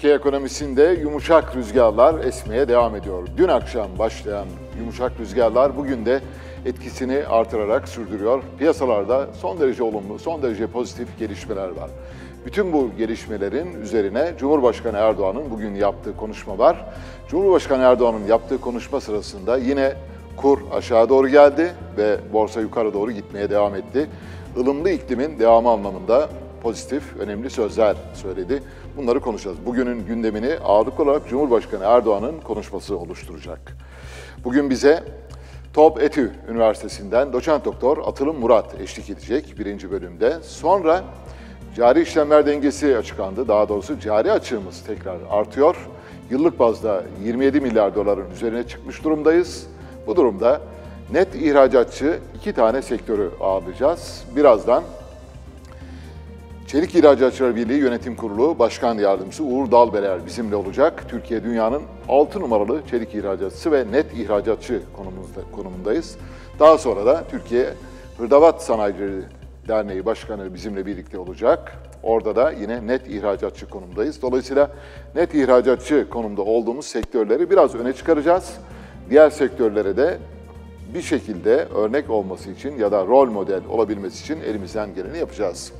Türkiye ekonomisinde yumuşak rüzgarlar esmeye devam ediyor. Dün akşam başlayan yumuşak rüzgarlar bugün de etkisini artırarak sürdürüyor. Piyasalarda son derece olumlu, son derece pozitif gelişmeler var. Bütün bu gelişmelerin üzerine Cumhurbaşkanı Erdoğan'ın bugün yaptığı konuşma var. Cumhurbaşkanı Erdoğan'ın yaptığı konuşma sırasında yine kur aşağı doğru geldi ve borsa yukarı doğru gitmeye devam etti. Ilımlı iklimin devamı anlamında pozitif, önemli sözler söyledi. Bunları konuşacağız. Bugünün gündemini ağırlık olarak Cumhurbaşkanı Erdoğan'ın konuşması oluşturacak. Bugün bize Top Etü Üniversitesi'nden doçent doktor Atılım Murat eşlik edecek birinci bölümde. Sonra cari işlemler dengesi açıklandı. Daha doğrusu cari açığımız tekrar artıyor. Yıllık bazda 27 milyar doların üzerine çıkmış durumdayız. Bu durumda net ihracatçı iki tane sektörü ağırlayacağız. Birazdan Çelik İhracatçılar Birliği Yönetim Kurulu Başkan Yardımcısı Uğur Dalberer bizimle olacak. Türkiye dünyanın 6 numaralı çelik ihracatçısı ve net ihracatçı konumunda, konumundayız. Daha sonra da Türkiye Hırdavat Sanayicileri Derneği Başkanı bizimle birlikte olacak. Orada da yine net ihracatçı konumdayız. Dolayısıyla net ihracatçı konumda olduğumuz sektörleri biraz öne çıkaracağız. Diğer sektörlere de bir şekilde örnek olması için ya da rol model olabilmesi için elimizden geleni yapacağız.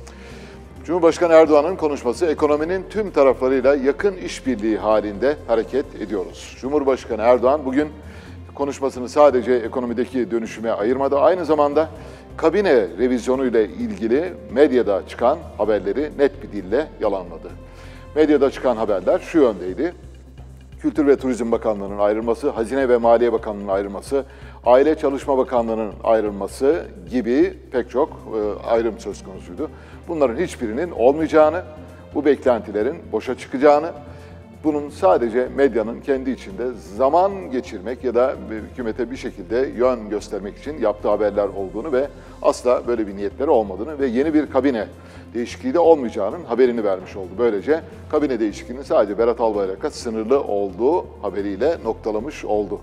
Cumhurbaşkanı Erdoğan'ın konuşması ekonominin tüm taraflarıyla yakın işbirliği halinde hareket ediyoruz. Cumhurbaşkanı Erdoğan bugün konuşmasını sadece ekonomideki dönüşüme ayırmadı. Aynı zamanda kabine revizyonu ile ilgili medyada çıkan haberleri net bir dille yalanladı. Medyada çıkan haberler şu yöndeydi. Kültür ve Turizm Bakanlığı'nın ayrılması, Hazine ve Maliye Bakanlığı'nın ayrılması, Aile Çalışma Bakanlığı'nın ayrılması gibi pek çok e, ayrım söz konusuydu. Bunların hiçbirinin olmayacağını, bu beklentilerin boşa çıkacağını, bunun sadece medyanın kendi içinde zaman geçirmek ya da hükümete bir şekilde yön göstermek için yaptığı haberler olduğunu ve asla böyle bir niyetleri olmadığını ve yeni bir kabine değişikliği de olmayacağının haberini vermiş oldu. Böylece kabine değişikliğinin sadece Berat Albayrak'a sınırlı olduğu haberiyle noktalamış oldu.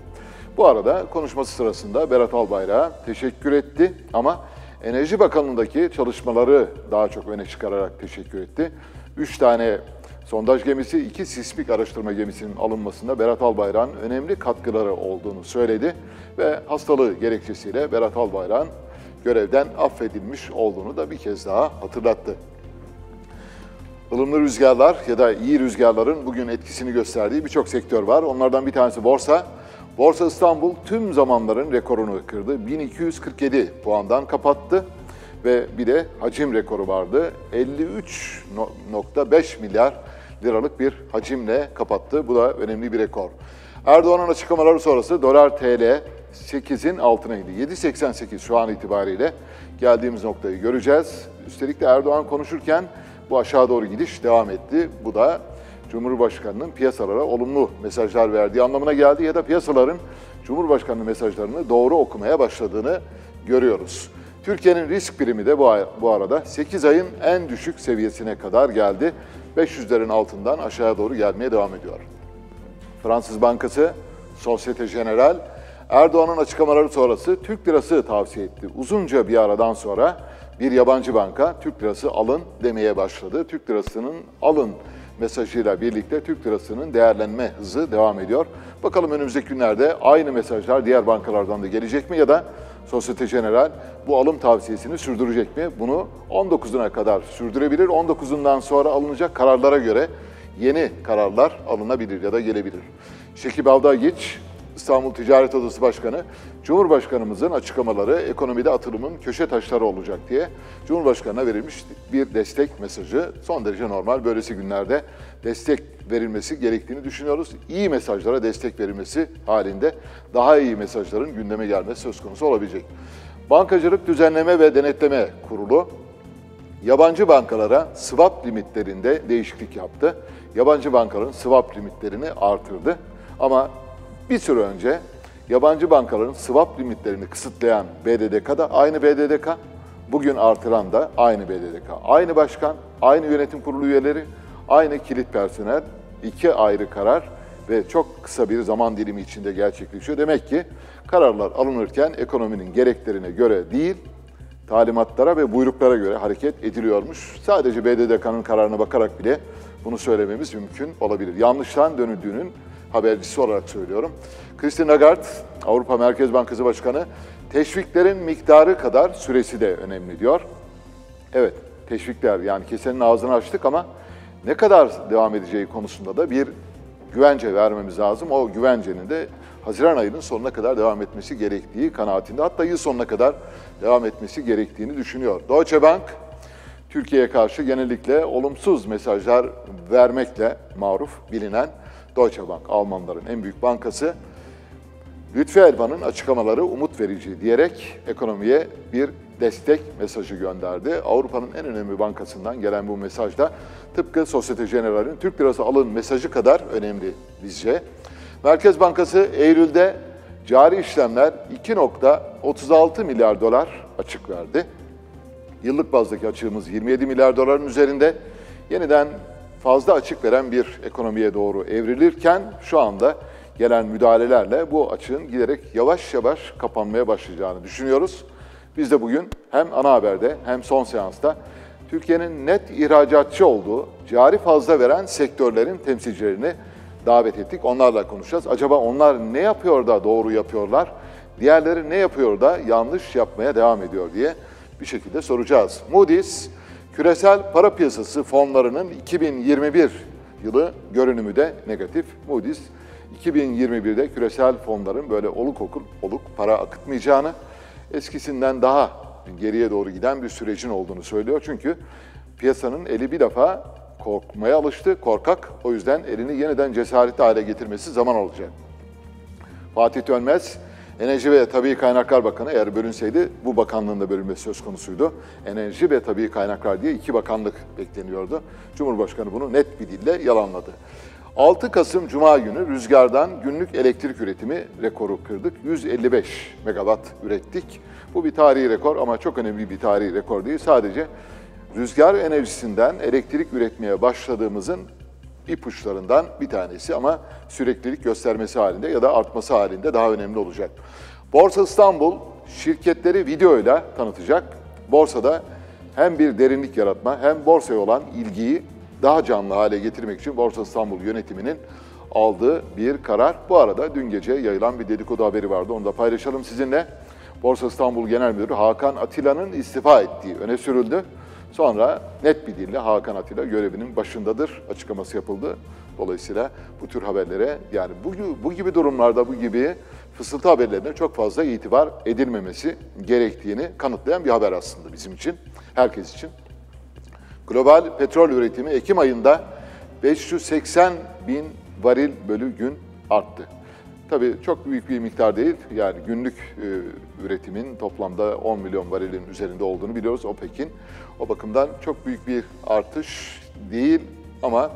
Bu arada konuşması sırasında Berat Albayrak'a teşekkür etti ama Enerji Bakanlığı'ndaki çalışmaları daha çok öne çıkararak teşekkür etti. Üç tane sondaj gemisi, iki sismik araştırma gemisinin alınmasında Berat Albayrak'ın önemli katkıları olduğunu söyledi ve hastalığı gerekçesiyle Berat Albayrak'ın görevden affedilmiş olduğunu da bir kez daha hatırlattı. Ilımlı rüzgarlar ya da iyi rüzgarların bugün etkisini gösterdiği birçok sektör var. Onlardan bir tanesi borsa. Borsa İstanbul tüm zamanların rekorunu kırdı. 1247 puandan kapattı ve bir de hacim rekoru vardı. 53.5 milyar liralık bir hacimle kapattı. Bu da önemli bir rekor. Erdoğan'ın açıklamaları sonrası dolar TL 8'in altına indi. 7.88 şu an itibariyle geldiğimiz noktayı göreceğiz. Üstelik de Erdoğan konuşurken bu aşağı doğru gidiş devam etti. Bu da Cumhurbaşkanı'nın piyasalara olumlu mesajlar verdiği anlamına geldi ya da piyasaların Cumhurbaşkanı mesajlarını doğru okumaya başladığını görüyoruz. Türkiye'nin risk primi de bu arada 8 ayın en düşük seviyesine kadar geldi. 500'lerin altından aşağıya doğru gelmeye devam ediyor. Fransız Bankası, Societe Generale, Erdoğan'ın açıklamaları sonrası Türk lirası tavsiye etti. Uzunca bir aradan sonra bir yabancı banka Türk lirası alın demeye başladı. Türk lirasının alın mesajıyla birlikte Türk lirasının değerlenme hızı devam ediyor. Bakalım önümüzdeki günlerde aynı mesajlar diğer bankalardan da gelecek mi ya da Societe General bu alım tavsiyesini sürdürecek mi? Bunu 19'una kadar sürdürebilir. 19'undan sonra alınacak kararlara göre yeni kararlar alınabilir ya da gelebilir. Şekip Avdagiç, İstanbul Ticaret Odası Başkanı, Cumhurbaşkanımızın açıklamaları ekonomide atılımın köşe taşları olacak diye Cumhurbaşkanı'na verilmiş bir destek mesajı. Son derece normal. Böylesi günlerde destek verilmesi gerektiğini düşünüyoruz. İyi mesajlara destek verilmesi halinde daha iyi mesajların gündeme gelmesi söz konusu olabilecek. Bankacılık Düzenleme ve Denetleme Kurulu yabancı bankalara swap limitlerinde değişiklik yaptı. Yabancı bankaların swap limitlerini artırdı. Ama bir süre önce yabancı bankaların swap limitlerini kısıtlayan BDDK da aynı BDDK, bugün artıran da aynı BDDK. Aynı başkan, aynı yönetim kurulu üyeleri, aynı kilit personel, iki ayrı karar ve çok kısa bir zaman dilimi içinde gerçekleşiyor. Demek ki kararlar alınırken ekonominin gereklerine göre değil, talimatlara ve buyruklara göre hareket ediliyormuş. Sadece BDDK'nın kararına bakarak bile bunu söylememiz mümkün olabilir. Yanlıştan dönüldüğünün habercisi olarak söylüyorum. Christine Lagarde, Avrupa Merkez Bankası Başkanı, teşviklerin miktarı kadar süresi de önemli diyor. Evet, teşvikler yani kesenin ağzını açtık ama ne kadar devam edeceği konusunda da bir güvence vermemiz lazım. O güvencenin de Haziran ayının sonuna kadar devam etmesi gerektiği kanaatinde hatta yıl sonuna kadar devam etmesi gerektiğini düşünüyor. Deutsche Bank Türkiye'ye karşı genellikle olumsuz mesajlar vermekle maruf bilinen Deutsche Bank, Almanların en büyük bankası. Lütfi Elvan'ın açıklamaları umut verici diyerek ekonomiye bir destek mesajı gönderdi. Avrupa'nın en önemli bankasından gelen bu mesajda tıpkı Societe Generale'in Türk lirası alın mesajı kadar önemli bizce. Merkez Bankası Eylül'de cari işlemler 2.36 milyar dolar açık verdi. Yıllık bazdaki açığımız 27 milyar doların üzerinde. Yeniden fazla açık veren bir ekonomiye doğru evrilirken şu anda gelen müdahalelerle bu açığın giderek yavaş yavaş kapanmaya başlayacağını düşünüyoruz. Biz de bugün hem ana haberde hem son seansta Türkiye'nin net ihracatçı olduğu, cari fazla veren sektörlerin temsilcilerini davet ettik. Onlarla konuşacağız. Acaba onlar ne yapıyor da doğru yapıyorlar? Diğerleri ne yapıyor da yanlış yapmaya devam ediyor diye bir şekilde soracağız. Moody's, küresel para piyasası fonlarının 2021 yılı görünümü de negatif. Moody's, 2021'de küresel fonların böyle oluk okul oluk para akıtmayacağını, eskisinden daha geriye doğru giden bir sürecin olduğunu söylüyor. Çünkü piyasanın eli bir defa korkmaya alıştı, korkak. O yüzden elini yeniden cesaretli hale getirmesi zaman alacak. Fatih Dönmez, Enerji ve Tabii Kaynaklar Bakanı eğer bölünseydi bu bakanlığın da bölünmesi söz konusuydu. Enerji ve Tabii Kaynaklar diye iki bakanlık bekleniyordu. Cumhurbaşkanı bunu net bir dille yalanladı. 6 Kasım Cuma günü rüzgardan günlük elektrik üretimi rekoru kırdık. 155 megawatt ürettik. Bu bir tarihi rekor ama çok önemli bir tarihi rekor değil. Sadece rüzgar enerjisinden elektrik üretmeye başladığımızın ipuçlarından bir tanesi ama süreklilik göstermesi halinde ya da artması halinde daha önemli olacak. Borsa İstanbul şirketleri videoyla tanıtacak. Borsada hem bir derinlik yaratma hem borsaya olan ilgiyi daha canlı hale getirmek için Borsa İstanbul yönetiminin aldığı bir karar. Bu arada dün gece yayılan bir dedikodu haberi vardı. Onu da paylaşalım sizinle. Borsa İstanbul Genel Müdürü Hakan Atilla'nın istifa ettiği öne sürüldü. Sonra net bir dille Hakan Atilla görevinin başındadır açıklaması yapıldı. Dolayısıyla bu tür haberlere yani bu, bu gibi durumlarda bu gibi fısıltı haberlerine çok fazla itibar edilmemesi gerektiğini kanıtlayan bir haber aslında bizim için, herkes için. Global petrol üretimi Ekim ayında 580 bin varil bölü gün arttı. Tabii çok büyük bir miktar değil. Yani günlük e, üretimin toplamda 10 milyon varilin üzerinde olduğunu biliyoruz OPEC'in. O bakımdan çok büyük bir artış değil ama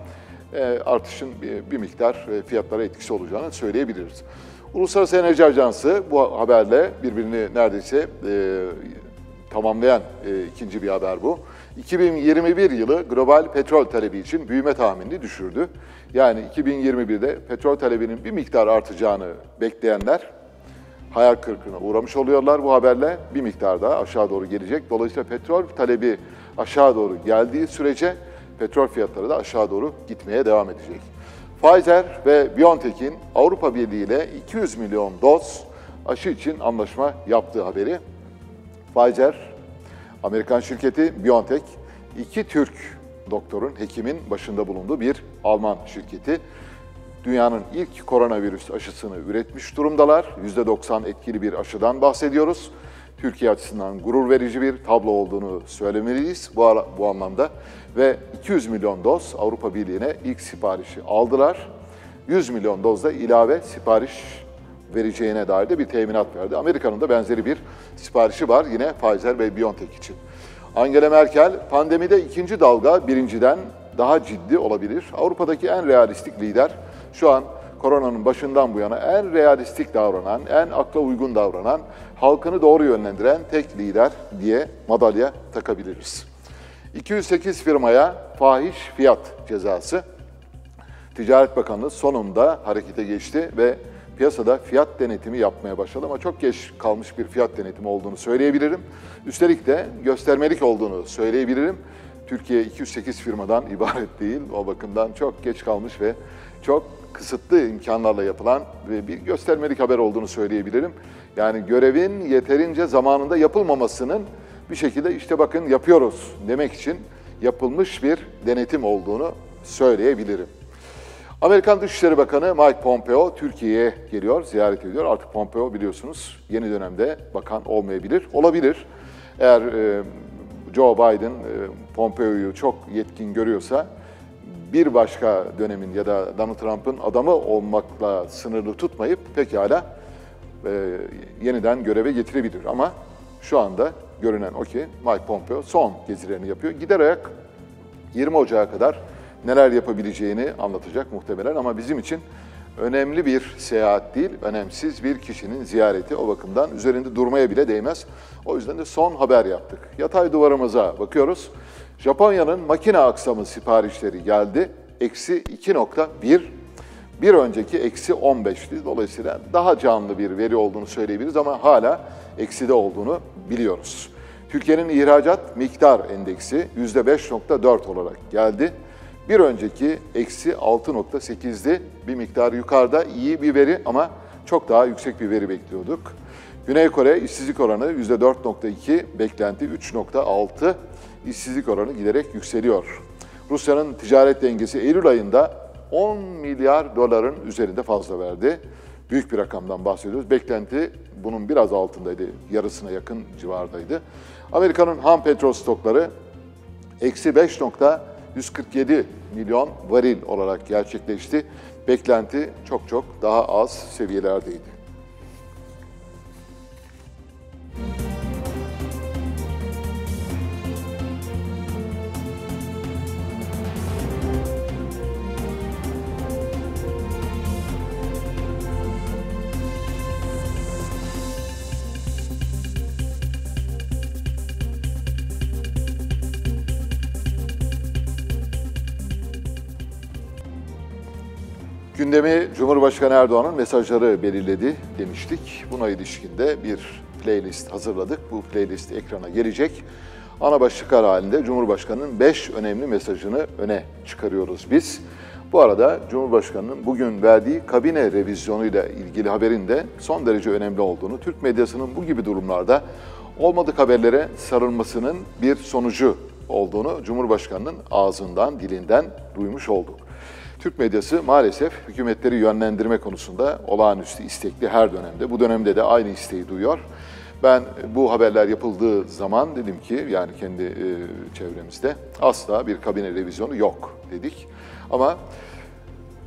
e, artışın bir, bir miktar e, fiyatlara etkisi olacağını söyleyebiliriz. Uluslararası Enerji Ajansı bu haberle birbirini neredeyse e, tamamlayan e, ikinci bir haber bu. 2021 yılı global petrol talebi için büyüme tahminini düşürdü. Yani 2021'de petrol talebinin bir miktar artacağını bekleyenler hayal kırıklığına uğramış oluyorlar bu haberle. Bir miktar daha aşağı doğru gelecek. Dolayısıyla petrol talebi aşağı doğru geldiği sürece petrol fiyatları da aşağı doğru gitmeye devam edecek. Pfizer ve BioNTech'in Avrupa Birliği ile 200 milyon doz aşı için anlaşma yaptığı haberi. Pfizer, Amerikan şirketi BioNTech, iki Türk doktorun, hekimin başında bulunduğu bir Alman şirketi. Dünyanın ilk koronavirüs aşısını üretmiş durumdalar. %90 etkili bir aşıdan bahsediyoruz. Türkiye açısından gurur verici bir tablo olduğunu söylemeliyiz bu, ara, bu anlamda. Ve 200 milyon doz Avrupa Birliği'ne ilk siparişi aldılar. 100 milyon dozda ilave sipariş vereceğine dair de bir teminat verdi. Amerika'nın da benzeri bir siparişi var yine Pfizer ve BioNTech için. Angela Merkel, pandemide ikinci dalga birinciden daha ciddi olabilir. Avrupa'daki en realistik lider şu an koronanın başından bu yana en realistik davranan, en akla uygun davranan, halkını doğru yönlendiren tek lider diye madalya takabiliriz. 208 firmaya fahiş fiyat cezası. Ticaret Bakanlığı sonunda harekete geçti ve piyasada fiyat denetimi yapmaya başladı ama çok geç kalmış bir fiyat denetimi olduğunu söyleyebilirim. Üstelik de göstermelik olduğunu söyleyebilirim. Türkiye 208 firmadan ibaret değil. O bakımdan çok geç kalmış ve çok kısıtlı imkanlarla yapılan ve bir göstermelik haber olduğunu söyleyebilirim. Yani görevin yeterince zamanında yapılmamasının bir şekilde işte bakın yapıyoruz demek için yapılmış bir denetim olduğunu söyleyebilirim. Amerikan Dışişleri Bakanı Mike Pompeo Türkiye'ye geliyor, ziyaret ediyor. Artık Pompeo biliyorsunuz yeni dönemde bakan olmayabilir, olabilir. Eğer e, Joe Biden e, Pompeo'yu çok yetkin görüyorsa bir başka dönemin ya da Donald Trump'ın adamı olmakla sınırlı tutmayıp pekala e, yeniden göreve getirebilir. Ama şu anda görünen o ki Mike Pompeo son gezilerini yapıyor. Gider ayak 20 Ocağı kadar neler yapabileceğini anlatacak muhtemelen ama bizim için önemli bir seyahat değil, önemsiz bir kişinin ziyareti o bakımdan üzerinde durmaya bile değmez. O yüzden de son haber yaptık. Yatay duvarımıza bakıyoruz. Japonya'nın makine aksamı siparişleri geldi. Eksi 2.1 bir önceki eksi 15'ti. Dolayısıyla daha canlı bir veri olduğunu söyleyebiliriz ama hala ekside olduğunu biliyoruz. Türkiye'nin ihracat miktar endeksi %5.4 olarak geldi. Bir önceki eksi 6.8'di. Bir miktar yukarıda iyi bir veri ama çok daha yüksek bir veri bekliyorduk. Güney Kore işsizlik oranı %4.2, beklenti 3.6. İşsizlik oranı giderek yükseliyor. Rusya'nın ticaret dengesi Eylül ayında 10 milyar doların üzerinde fazla verdi. Büyük bir rakamdan bahsediyoruz. Beklenti bunun biraz altındaydı, yarısına yakın civardaydı. Amerika'nın ham petrol stokları eksi 5.147 milyon varil olarak gerçekleşti. Beklenti çok çok daha az seviyelerdeydi. Gündemi Cumhurbaşkanı Erdoğan'ın mesajları belirledi demiştik. Buna ilişkin de bir playlist hazırladık. Bu playlist ekrana gelecek. Ana başlıklar halinde Cumhurbaşkanı'nın 5 önemli mesajını öne çıkarıyoruz biz. Bu arada Cumhurbaşkanı'nın bugün verdiği kabine revizyonuyla ilgili haberin de son derece önemli olduğunu, Türk medyasının bu gibi durumlarda olmadık haberlere sarılmasının bir sonucu olduğunu Cumhurbaşkanı'nın ağzından, dilinden duymuş olduk. Türk medyası maalesef hükümetleri yönlendirme konusunda olağanüstü istekli her dönemde. Bu dönemde de aynı isteği duyuyor. Ben bu haberler yapıldığı zaman dedim ki yani kendi e, çevremizde asla bir kabine revizyonu yok dedik. Ama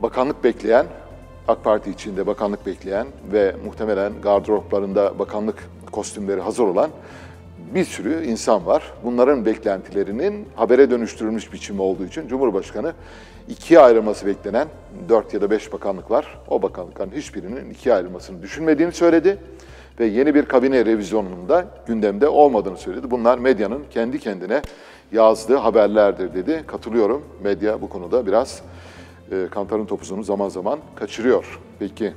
bakanlık bekleyen, AK Parti içinde bakanlık bekleyen ve muhtemelen gardıroplarında bakanlık kostümleri hazır olan bir sürü insan var. Bunların beklentilerinin habere dönüştürülmüş biçimi olduğu için Cumhurbaşkanı ikiye ayrılması beklenen dört ya da beş bakanlık var. O bakanlıkların hiçbirinin ikiye ayrılmasını düşünmediğini söyledi ve yeni bir kabine revizyonunun da gündemde olmadığını söyledi. Bunlar medyanın kendi kendine yazdığı haberlerdir dedi. Katılıyorum. Medya bu konuda biraz e, kantarın topuzunu zaman zaman kaçırıyor. Peki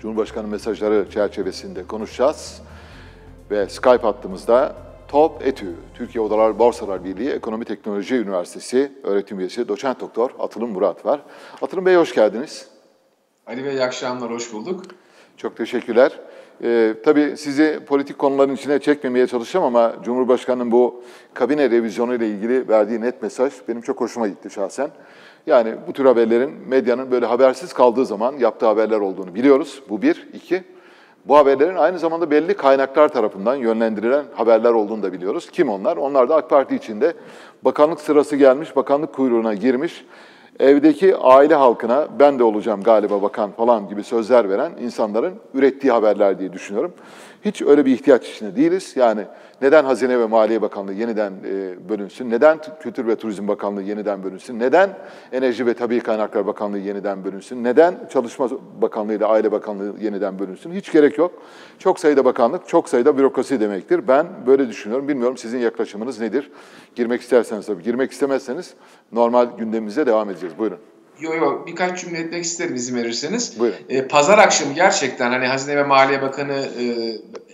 Cumhurbaşkanı mesajları çerçevesinde konuşacağız ve Skype hattımızda Top Etü, Türkiye Odalar Borsalar Birliği Ekonomi Teknoloji Üniversitesi öğretim üyesi doçent doktor Atılım Murat var. Atılım Bey hoş geldiniz. Ali Bey iyi akşamlar, hoş bulduk. Çok teşekkürler. Ee, tabii sizi politik konuların içine çekmemeye çalışacağım ama Cumhurbaşkanı'nın bu kabine revizyonu ile ilgili verdiği net mesaj benim çok hoşuma gitti şahsen. Yani bu tür haberlerin medyanın böyle habersiz kaldığı zaman yaptığı haberler olduğunu biliyoruz. Bu bir. iki. Bu haberlerin aynı zamanda belli kaynaklar tarafından yönlendirilen haberler olduğunu da biliyoruz. Kim onlar? Onlar da AK Parti içinde bakanlık sırası gelmiş, bakanlık kuyruğuna girmiş, evdeki aile halkına ben de olacağım galiba bakan falan gibi sözler veren insanların ürettiği haberler diye düşünüyorum. Hiç öyle bir ihtiyaç içinde değiliz. Yani neden Hazine ve Maliye Bakanlığı yeniden e, bölünsün? Neden Kültür ve Turizm Bakanlığı yeniden bölünsün? Neden Enerji ve Tabii Kaynaklar Bakanlığı yeniden bölünsün? Neden Çalışma Bakanlığı ile Aile Bakanlığı yeniden bölünsün? Hiç gerek yok. Çok sayıda bakanlık, çok sayıda bürokrasi demektir. Ben böyle düşünüyorum. Bilmiyorum sizin yaklaşımınız nedir? Girmek isterseniz tabii. Girmek istemezseniz normal gündemimize devam edeceğiz. Buyurun. Yok yok birkaç cümle etmek isterim izin verirseniz. Buyurun. E, Pazar akşamı gerçekten hani Hazine ve Maliye Bakanı e,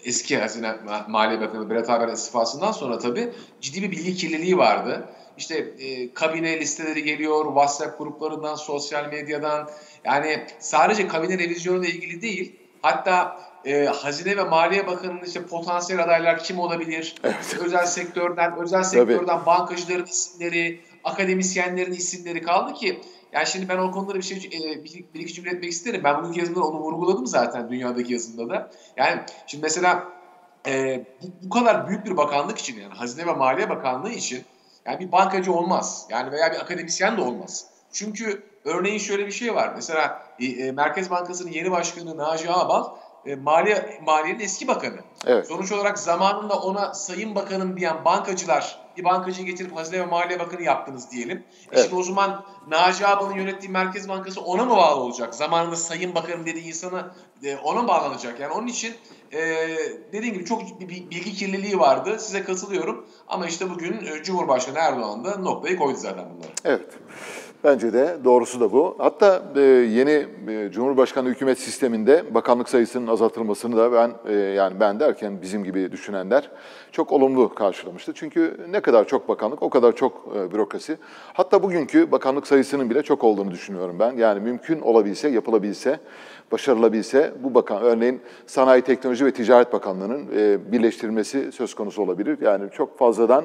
eski Hazine Maliye Bakanı Berat Albayrak istifasından sonra tabii ciddi bir bilgi kirliliği vardı. İşte e, kabine listeleri geliyor, WhatsApp gruplarından, sosyal medyadan. Yani sadece kabine revizyonuyla ilgili değil. Hatta e, Hazine ve Maliye Bakanı'nın işte potansiyel adaylar kim olabilir? Evet. Özel sektörden, özel sektörden bankacıların isimleri, akademisyenlerin isimleri kaldı ki yani şimdi ben o konuda bir şey e, bir, bir iki cümle etmek isterim. Ben bugünkü yazımda onu vurguladım zaten dünyadaki yazımda da. Yani şimdi mesela e, bu, bu kadar büyük bir bakanlık için yani Hazine ve Maliye Bakanlığı için yani bir bankacı olmaz. Yani veya bir akademisyen de olmaz. Çünkü örneğin şöyle bir şey var. Mesela e, e, Merkez Bankası'nın yeni başkanı Naci Ağbal e, Maliye Maliye'nin eski bakanı. Evet. Sonuç olarak zamanında ona Sayın Bakanım diyen bankacılar bir bankacıyı getirip Hazine ve Maliye Bakanı yaptınız diyelim. E Evet. şimdi o zaman Naci Ağbal'ın yönettiği Merkez Bankası ona mı bağlı olacak? Zamanında Sayın Bakanım dediği insana e, ona mı bağlanacak? Yani onun için e, dediğim gibi çok bir bir bilgi kirliliği vardı. Size katılıyorum. Ama işte bugün e, Cumhurbaşkanı Erdoğan da noktayı koydu zaten bunları. Evet. Bence de doğrusu da bu. Hatta e, yeni e, Cumhurbaşkanı hükümet sisteminde bakanlık sayısının azaltılmasını da ben e, yani ben derken bizim gibi düşünenler çok olumlu karşılamıştı. Çünkü ne kadar çok bakanlık o kadar çok bürokrasi. Hatta bugünkü bakanlık sayısının bile çok olduğunu düşünüyorum ben. Yani mümkün olabilse, yapılabilse, başarılabilse bu bakan örneğin Sanayi, Teknoloji ve Ticaret Bakanlığı'nın e, birleştirilmesi söz konusu olabilir. Yani çok fazladan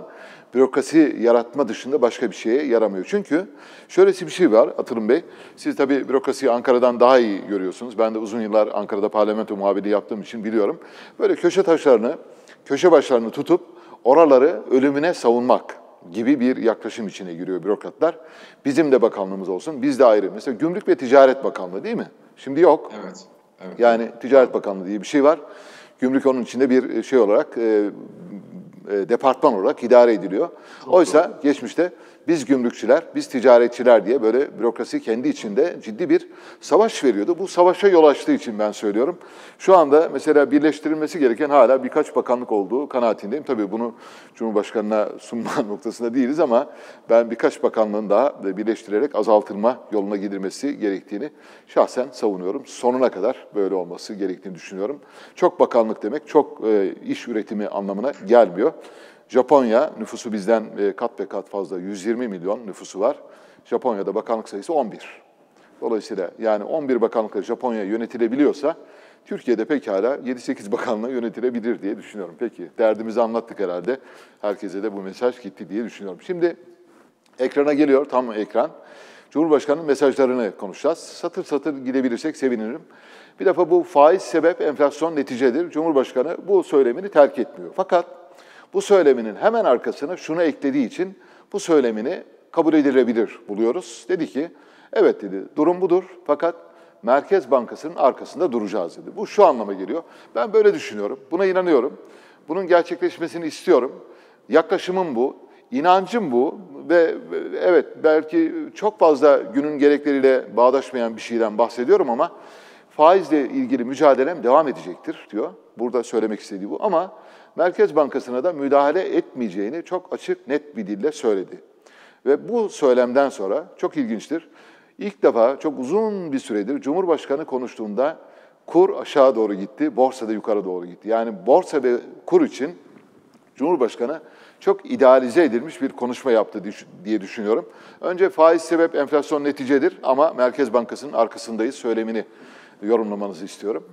bürokrasi yaratma dışında başka bir şeye yaramıyor. Çünkü şöylesi bir şey var Atılım Bey. Siz tabii bürokrasiyi Ankara'dan daha iyi görüyorsunuz. Ben de uzun yıllar Ankara'da parlamento muhabiri yaptığım için biliyorum. Böyle köşe taşlarını, köşe başlarını tutup oraları ölümüne savunmak gibi bir yaklaşım içine giriyor bürokratlar. Bizim de bakanlığımız olsun, biz de ayrı. Mesela Gümrük ve Ticaret Bakanlığı değil mi? Şimdi yok. Evet. Evet. Yani Ticaret Bakanlığı diye bir şey var. Gümrük onun içinde bir şey olarak, e, e, departman olarak idare ediliyor. Oysa geçmişte biz gümrükçüler, biz ticaretçiler diye böyle bürokrasi kendi içinde ciddi bir savaş veriyordu. Bu savaşa yol açtığı için ben söylüyorum. Şu anda mesela birleştirilmesi gereken hala birkaç bakanlık olduğu kanaatindeyim. Tabii bunu Cumhurbaşkanı'na sunma noktasında değiliz ama ben birkaç bakanlığın daha birleştirerek azaltılma yoluna gidilmesi gerektiğini şahsen savunuyorum. Sonuna kadar böyle olması gerektiğini düşünüyorum. Çok bakanlık demek çok e, iş üretimi anlamına gelmiyor. Japonya nüfusu bizden e, kat ve kat fazla 120 milyon nüfusu var. Japonya'da bakanlık sayısı 11. Dolayısıyla yani 11 bakanlıkla Japonya yönetilebiliyorsa Türkiye'de pekala 7-8 bakanlığı yönetilebilir diye düşünüyorum. Peki derdimizi anlattık herhalde. Herkese de bu mesaj gitti diye düşünüyorum. Şimdi ekrana geliyor tam ekran. Cumhurbaşkanı'nın mesajlarını konuşacağız. Satır satır gidebilirsek sevinirim. Bir defa bu faiz sebep enflasyon neticedir. Cumhurbaşkanı bu söylemini terk etmiyor. Fakat bu söyleminin hemen arkasına şunu eklediği için bu söylemini kabul edilebilir buluyoruz. Dedi ki, evet dedi, durum budur fakat Merkez Bankası'nın arkasında duracağız dedi. Bu şu anlama geliyor. Ben böyle düşünüyorum, buna inanıyorum. Bunun gerçekleşmesini istiyorum. Yaklaşımım bu, inancım bu ve evet belki çok fazla günün gerekleriyle bağdaşmayan bir şeyden bahsediyorum ama faizle ilgili mücadelem devam edecektir diyor. Burada söylemek istediği bu ama Merkez Bankası'na da müdahale etmeyeceğini çok açık net bir dille söyledi. Ve bu söylemden sonra çok ilginçtir. İlk defa çok uzun bir süredir Cumhurbaşkanı konuştuğunda kur aşağı doğru gitti, borsa da yukarı doğru gitti. Yani borsa ve kur için Cumhurbaşkanı çok idealize edilmiş bir konuşma yaptı diye düşünüyorum. Önce faiz sebep enflasyon neticedir ama Merkez Bankası'nın arkasındayız söylemini yorumlamanızı istiyorum.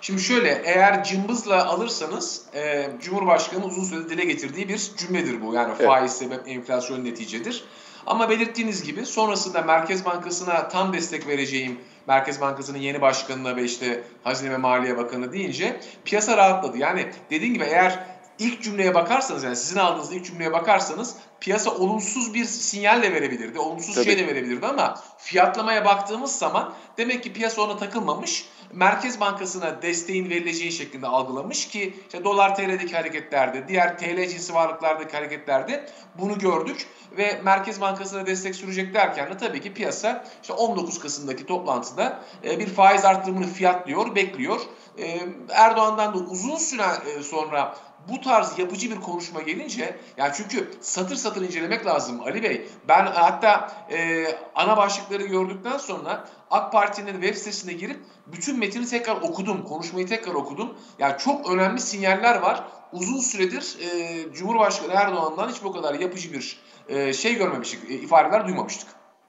Şimdi şöyle, eğer cımbızla alırsanız e, Cumhurbaşkanı uzun süredir dile getirdiği bir cümledir bu. Yani Evet. faiz sebep enflasyon neticedir. Ama belirttiğiniz gibi sonrasında Merkez Bankası'na tam destek vereceğim, Merkez Bankası'nın yeni başkanına ve işte Hazine ve Maliye Bakanı deyince piyasa rahatladı. Yani dediğim gibi eğer ilk cümleye bakarsanız yani sizin aldığınız ilk cümleye bakarsanız piyasa olumsuz bir sinyal de verebilirdi, olumsuz Tabii. şey de verebilirdi ama fiyatlamaya baktığımız zaman demek ki piyasa ona takılmamış. Merkez Bankası'na desteğin verileceği şeklinde algılamış ki işte dolar TL'deki hareketlerde, diğer TL cinsi varlıklardaki hareketlerde bunu gördük ve Merkez Bankası'na destek sürecek derken de tabii ki piyasa işte 19 Kasım'daki toplantıda e, bir faiz arttırımını fiyatlıyor, bekliyor. E, Erdoğan'dan da uzun süre e, sonra bu tarz yapıcı bir konuşma gelince yani çünkü satır satır incelemek lazım Ali Bey. Ben hatta e, ana başlıkları gördükten sonra AK Parti'nin web sitesine girip bütün metni tekrar okudum, konuşmayı tekrar okudum. Yani çok önemli sinyaller var. Uzun süredir e, Cumhurbaşkanı Erdoğan'dan hiç bu kadar yapıcı bir e, şey görmemiştik, e, ifadeler duymamıştık.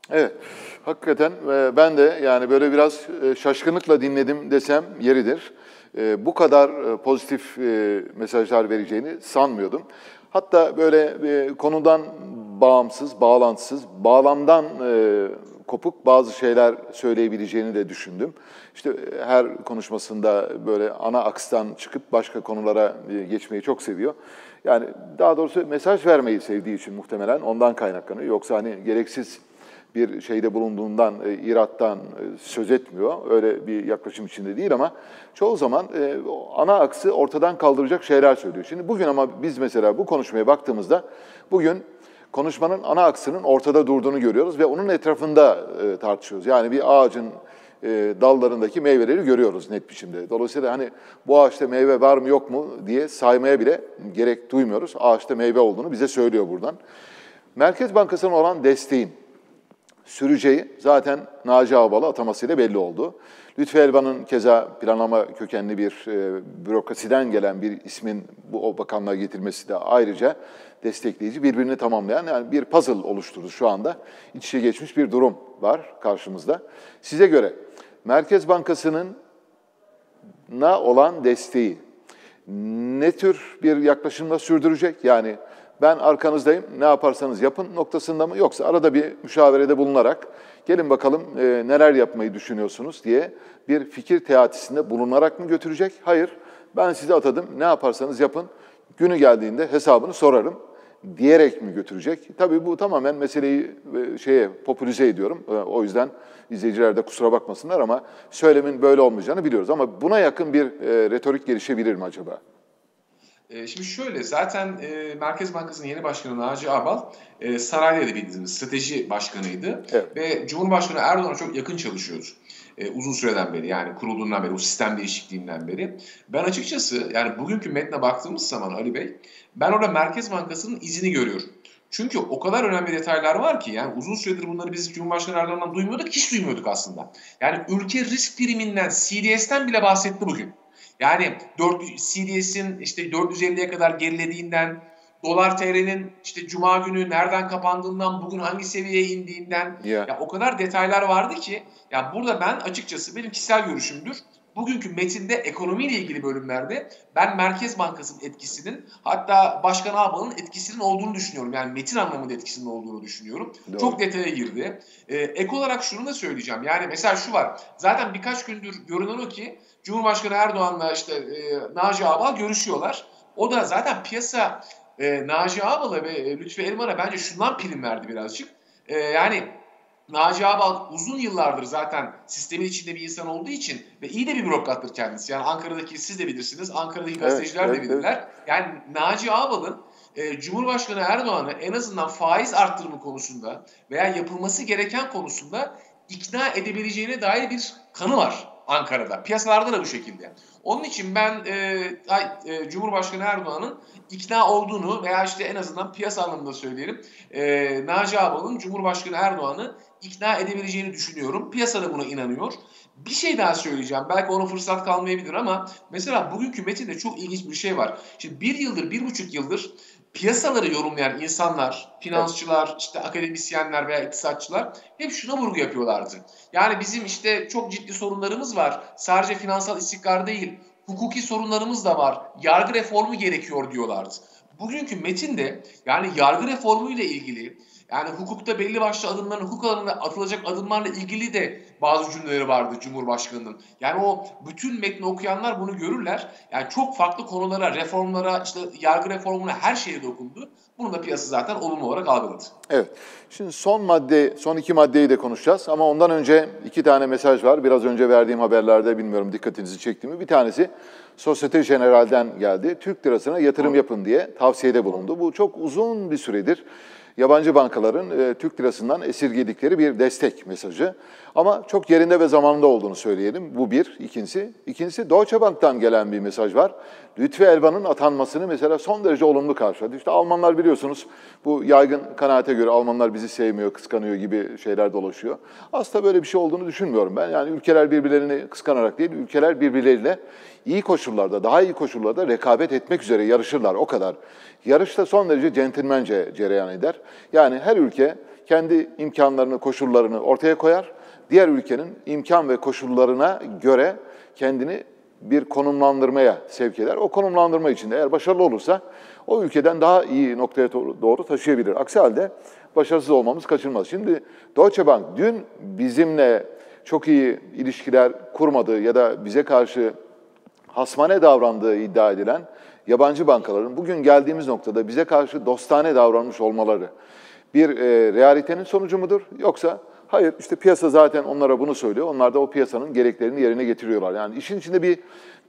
Evet, hakikaten e, ben de yani böyle biraz e, şaşkınlıkla dinledim desem yeridir. E, bu kadar pozitif mesajlar vereceğini sanmıyordum. Hatta böyle konudan bağımsız, bağlantısız, bağlamdan kopuk bazı şeyler söyleyebileceğini de düşündüm. İşte her konuşmasında böyle ana akstan çıkıp başka konulara geçmeyi çok seviyor. Yani daha doğrusu mesaj vermeyi sevdiği için muhtemelen ondan kaynaklanıyor. Yoksa hani gereksiz bir şeyde bulunduğundan, e, irattan e, söz etmiyor. Öyle bir yaklaşım içinde değil ama çoğu zaman e, ana aksı ortadan kaldıracak şeyler söylüyor. Şimdi bugün ama biz mesela bu konuşmaya baktığımızda bugün konuşmanın ana aksının ortada durduğunu görüyoruz ve onun etrafında tartışıyoruz. Yani bir ağacın dallarındaki meyveleri görüyoruz net biçimde. Dolayısıyla hani bu ağaçta meyve var mı yok mu diye saymaya bile gerek duymuyoruz. Ağaçta meyve olduğunu bize söylüyor buradan. Merkez Bankası'nın olan desteğin süreceği zaten Naci Ağbal'ı atamasıyla belli oldu. Lütfü Elvan'ın keza planlama kökenli bir e, bürokrasiden gelen bir ismin bu o bakanlığa getirmesi de ayrıca destekleyici, birbirini tamamlayan yani bir puzzle oluşturdu şu anda. İç içe geçmiş bir durum var karşımızda. Size göre Merkez Bankası'nın na olan desteği ne tür bir yaklaşımla sürdürecek? Yani ben arkanızdayım, ne yaparsanız yapın noktasında mı? Yoksa arada bir müşaverede bulunarak gelin bakalım e, neler yapmayı düşünüyorsunuz diye bir fikir teatisinde bulunarak mı götürecek? Hayır, ben sizi atadım, ne yaparsanız yapın, günü geldiğinde hesabını sorarım diyerek mi götürecek? Tabii bu tamamen meseleyi e, şeye popülize ediyorum. E, o yüzden izleyiciler de kusura bakmasınlar ama söylemin böyle olmayacağını biliyoruz. Ama buna yakın bir e, retorik gelişebilir mi acaba? E, şimdi şöyle zaten e, Merkez Bankası'nın yeni başkanı Naci Abal e, sarayda da bildiğiniz strateji başkanıydı. Evet. Ve Cumhurbaşkanı Erdoğan'a çok yakın çalışıyordu. E, uzun süreden beri yani kurulduğundan beri, o sistem değişikliğinden beri. Ben açıkçası yani bugünkü metne baktığımız zaman Ali Bey, ben orada Merkez Bankası'nın izini görüyorum. Çünkü o kadar önemli detaylar var ki yani uzun süredir bunları biz Cumhurbaşkanı Erdoğan'dan duymuyorduk, hiç duymuyorduk aslında. Yani ülke risk priminden, CDS'ten bile bahsetti bugün. Yani 4 CDS'in işte 450'ye kadar gerilediğinden, dolar TL'nin işte cuma günü nereden kapandığından, bugün hangi seviyeye indiğinden yeah. ya o kadar detaylar vardı ki ya burada ben açıkçası benim kişisel görüşümdür. Bugünkü metinde ekonomiyle ilgili bölümlerde ben Merkez Bankası'nın etkisinin hatta Başkan Ağbal'ın etkisinin olduğunu düşünüyorum. Yani metin anlamında etkisinin olduğunu düşünüyorum. Doğru. Çok detaya girdi. Ee, ek olarak şunu da söyleyeceğim. Yani mesela şu var. Zaten birkaç gündür görünen o ki Cumhurbaşkanı Erdoğan'la işte e, Naci Ağbal görüşüyorlar. O da zaten piyasa e, Naci Ağbal'a ve e, Lütfü Elman'a bence şundan prim verdi birazcık. E, yani Naci Ağbal uzun yıllardır zaten sistemin içinde bir insan olduğu için ve iyi de bir bürokrattır kendisi. Yani Ankara'daki siz de bilirsiniz, Ankara'daki gazeteciler evet, de bilirler. Evet. Yani Naci Ağbal'ın e, Cumhurbaşkanı Erdoğan'ı en azından faiz arttırımı konusunda veya yapılması gereken konusunda ikna edebileceğine dair bir kanı var. Ankara'da. Piyasalarda da bu şekilde. Onun için ben e, e, Cumhurbaşkanı Erdoğan'ın ikna olduğunu veya işte en azından piyasa anlamında söyleyelim. E, Naci Ağbal'ın Cumhurbaşkanı Erdoğan'ı ikna edebileceğini düşünüyorum. Piyasa da buna inanıyor. Bir şey daha söyleyeceğim. Belki ona fırsat kalmayabilir ama mesela bugünkü metinde çok ilginç bir şey var. Şimdi bir yıldır, bir buçuk yıldır piyasaları yorumlayan insanlar, finansçılar, işte akademisyenler veya iktisatçılar hep şuna vurgu yapıyorlardı. Yani bizim işte çok ciddi sorunlarımız var. Sadece finansal istikrar değil, hukuki sorunlarımız da var. Yargı reformu gerekiyor diyorlardı. Bugünkü metinde yani yargı reformu ile ilgili yani hukukta belli başlı adımların, hukuk alanında atılacak adımlarla ilgili de bazı cümleleri vardı Cumhurbaşkanı'nın. Yani o bütün metni okuyanlar bunu görürler. Yani çok farklı konulara, reformlara, işte yargı reformuna her şeye dokundu. Bunu da piyasa zaten olumlu olarak algıladı. Evet. Şimdi son madde, son iki maddeyi de konuşacağız. Ama ondan önce iki tane mesaj var. Biraz önce verdiğim haberlerde bilmiyorum dikkatinizi çekti mi. Bir tanesi Societe General'den geldi. Türk lirasına yatırım yapın diye tavsiyede bulundu. Bu çok uzun bir süredir yabancı bankaların e, Türk lirasından esirgedikleri bir destek mesajı. Ama çok yerinde ve zamanında olduğunu söyleyelim. Bu bir. İkincisi, ikincisi Deutsche Bank'tan gelen bir mesaj var. Lütfi Elvan'ın atanmasını mesela son derece olumlu karşıladı. İşte Almanlar biliyorsunuz bu yaygın kanaate göre Almanlar bizi sevmiyor, kıskanıyor gibi şeyler dolaşıyor. Aslında böyle bir şey olduğunu düşünmüyorum ben. Yani ülkeler birbirlerini kıskanarak değil, ülkeler birbirleriyle iyi koşullarda, daha iyi koşullarda rekabet etmek üzere yarışırlar o kadar. Yarışta son derece centilmence cereyan eder. Yani her ülke kendi imkanlarını, koşullarını ortaya koyar. Diğer ülkenin imkan ve koşullarına göre kendini bir konumlandırmaya sevk eder. O konumlandırma içinde eğer başarılı olursa o ülkeden daha iyi noktaya doğru taşıyabilir. Aksi halde başarısız olmamız kaçınılmaz. Şimdi Deutsche Bank dün bizimle çok iyi ilişkiler kurmadığı ya da bize karşı hasmane davrandığı iddia edilen yabancı bankaların bugün geldiğimiz noktada bize karşı dostane davranmış olmaları bir e, realitenin sonucu mudur? Yoksa hayır işte piyasa zaten onlara bunu söylüyor. Onlar da o piyasanın gereklerini yerine getiriyorlar. Yani işin içinde bir